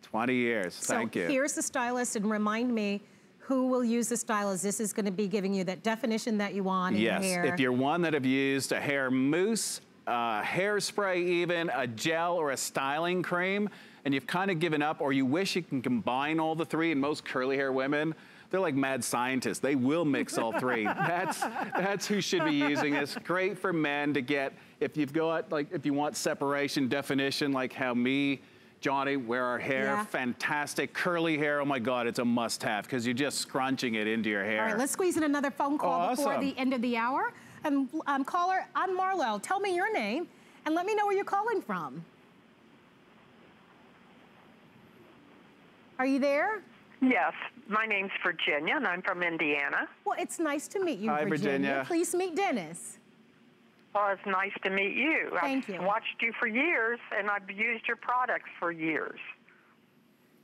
20 years. Thank so you. here's the stylist, and remind me who will use the stylist. This is going to be giving you that definition that you want in Yes, if you're one that have used a hair mousse, uh, hairspray even, a gel or a styling cream, and you've kind of given up or you wish you can combine all the three, and most curly hair women, they're like mad scientists. They will mix all three. that's, that's who should be using this. Great for men to get, if you've got, like, if you want separation definition, like how me, Gianni, wear our hair, Yeah. fantastic. Curly hair, oh my God, it's a must have because you're just scrunching it into your hair. All right, let's squeeze in another phone call Oh, before awesome. the end of the hour. And um, caller, I'm Marlo. Tell me your name and let me know where you're calling from. Are you there? Yes, my name's Virginia, and I'm from Indiana. Well, it's nice to meet you, Hi, Virginia. Please meet Dennis. Well, it's nice to meet you. Thank I've you. watched you for years, and I've used your products for years.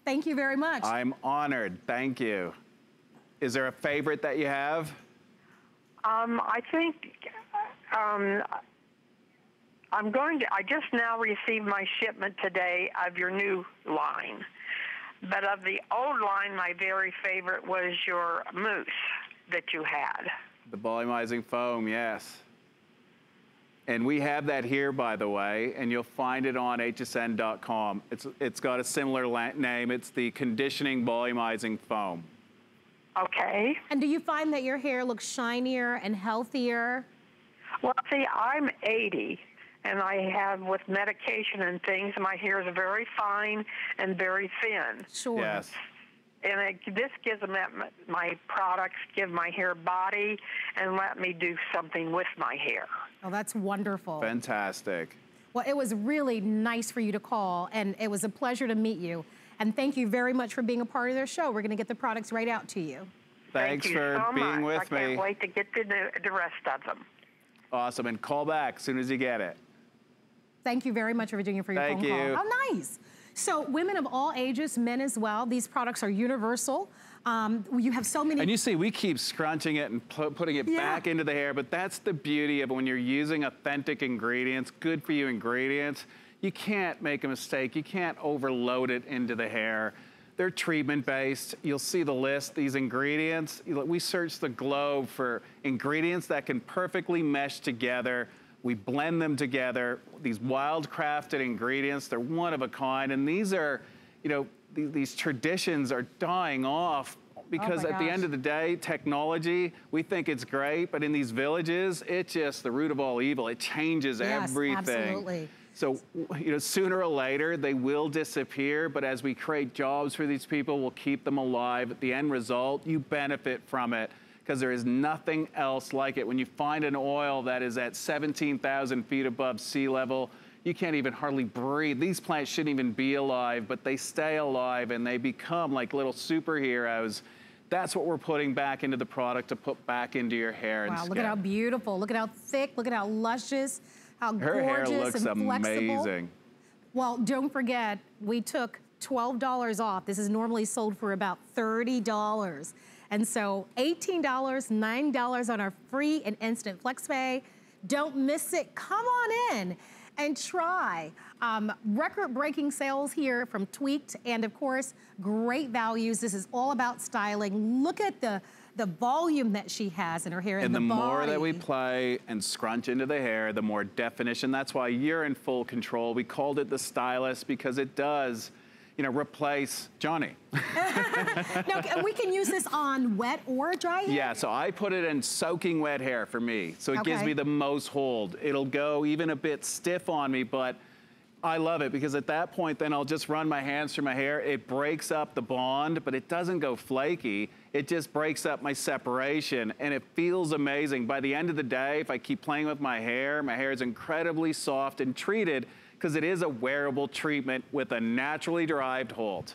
Thank you very much. I'm honored. Thank you. Is there a favorite that you have? Um, I think um, I'm going to. I just now received my shipment today of your new line, but of the old line, my very favorite was your mousse that you had. The volumizing foam, yes. And we have that here, by the way, and you'll find it on hsn.com. It's, it's got a similar name. It's the conditioning volumizing foam. Okay. And do you find that your hair looks shinier and healthier? Well, see, I'm 80, and I have, with medication and things, my hair is very fine and very thin. Sure. Yes and it, this gives them that my products give my hair body and let me do something with my hair. Oh, that's wonderful. Fantastic. Well, it was really nice for you to call, and it was a pleasure to meet you. And thank you very much for being a part of their show. We're going to get the products right out to you. Thanks thank you for so being much. with me. I can't wait to get to the, the rest of them. Awesome. And call back as soon as you get it. Thank you very much, Virginia, for your thank phone you. call. How nice. So women of all ages, men as well, these products are universal. Um, you have so many. And you see, we keep scrunching it and pu putting it yeah. back into the hair, but that's the beauty of when you're using authentic ingredients, good for you ingredients, you can't make a mistake. You can't overload it into the hair. They're treatment based. You'll see the list, these ingredients. We searched the globe for ingredients that can perfectly mesh together we blend them together, these wild crafted ingredients, they're one of a kind. And these are, you know, th these traditions are dying off because oh at gosh. the end of the day, technology, we think it's great, but in these villages, it's just the root of all evil. It changes yes, everything. Absolutely. So, you know, sooner or later, they will disappear, but as we create jobs for these people, we'll keep them alive. At the end result, you benefit from it because there is nothing else like it. When you find an oil that is at 17,000 feet above sea level, you can't even hardly breathe. These plants shouldn't even be alive, but they stay alive and they become like little superheroes. That's what we're putting back into the product to put back into your hair wow, skin. look at how beautiful. Look at how thick. Look at how luscious, how Her gorgeous hair looks and flexible. amazing. Well, don't forget, we took $12 off. This is normally sold for about $30. And so $18, $9 on our free and instant FlexPay. Don't miss it. Come on in and try. Um, Record-breaking sales here from Tweak-d, and of course, great values. This is all about styling. Look at the the volume that she has in her hair and, and the, the more that we play and scrunch into the hair, the more definition. That's why you're in full control. We called it the stylist because it does you know, replace Gianni. now, we can use this on wet or dry hair? Yeah, so I put it in soaking wet hair for me. So it okay. gives me the most hold. It'll go even a bit stiff on me, but I love it because at that point, then I'll just run my hands through my hair. It breaks up the bond, but it doesn't go flaky. It just breaks up my separation and it feels amazing. By the end of the day, if I keep playing with my hair, my hair is incredibly soft and treated because it is a wearable treatment with a naturally derived hold.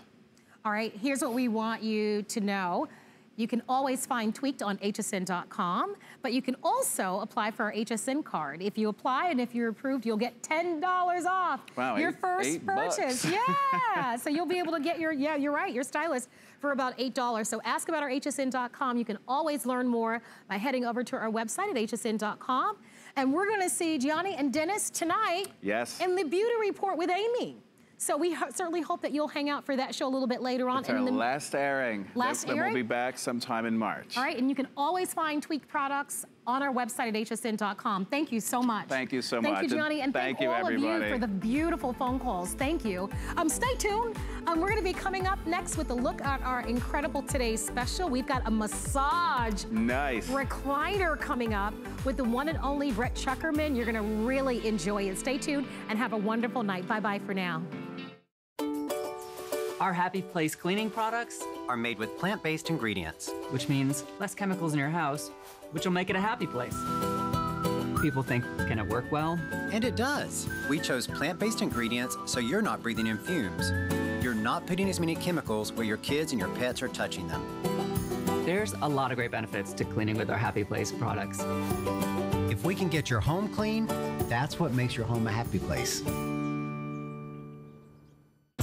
All right, here's what we want you to know. You can always find Tweak-d on hsn.com, but you can also apply for our HSN card. If you apply and if you're approved, you'll get $10 off wow, your eight, first eight purchase. yeah, so you'll be able to get your, yeah, you're right, your stylist for about $8. So ask about our hsn.com. You can always learn more by heading over to our website at hsn.com. And we're gonna see Gianni and Dennis tonight. Yes. In the beauty report with Amy. So we ho certainly hope that you'll hang out for that show a little bit later on. It's our the last airing. Last airing? Then we'll be back sometime in March. All right, and you can always find Tweak products on our website at hsn.com. Thank you so much. Thank you so thank much. Thank you, Gianni, and thank, thank you, all everybody. of you for the beautiful phone calls. Thank you. Um, stay tuned. Um, we're going to be coming up next with a look at our incredible today's special. We've got a massage nice recliner coming up with the one and only Brett Chuckerman. You're going to really enjoy it. Stay tuned and have a wonderful night. Bye-bye for now. Our Happy Place cleaning products are made with plant-based ingredients, which means less chemicals in your house, which will make it a happy place. People think, can it work well? And it does. We chose plant-based ingredients so you're not breathing in fumes. You're not putting as many chemicals where your kids and your pets are touching them. There's a lot of great benefits to cleaning with our Happy Place products. If we can get your home clean, that's what makes your home a happy place.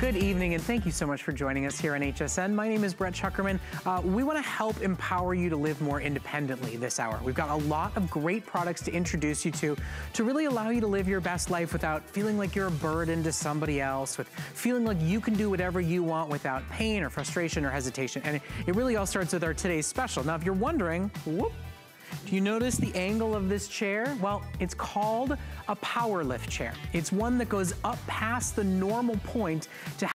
Good evening, and thank you so much for joining us here on HSN. My name is Brett Chuckerman. Uh, we want to help empower you to live more independently this hour. We've got a lot of great products to introduce you to, to really allow you to live your best life without feeling like you're a burden to somebody else, with feeling like you can do whatever you want without pain or frustration or hesitation. And it, it really all starts with our today's special. Now, if you're wondering, whoop, do you notice the angle of this chair? Well, it's called a power lift chair. It's one that goes up past the normal point to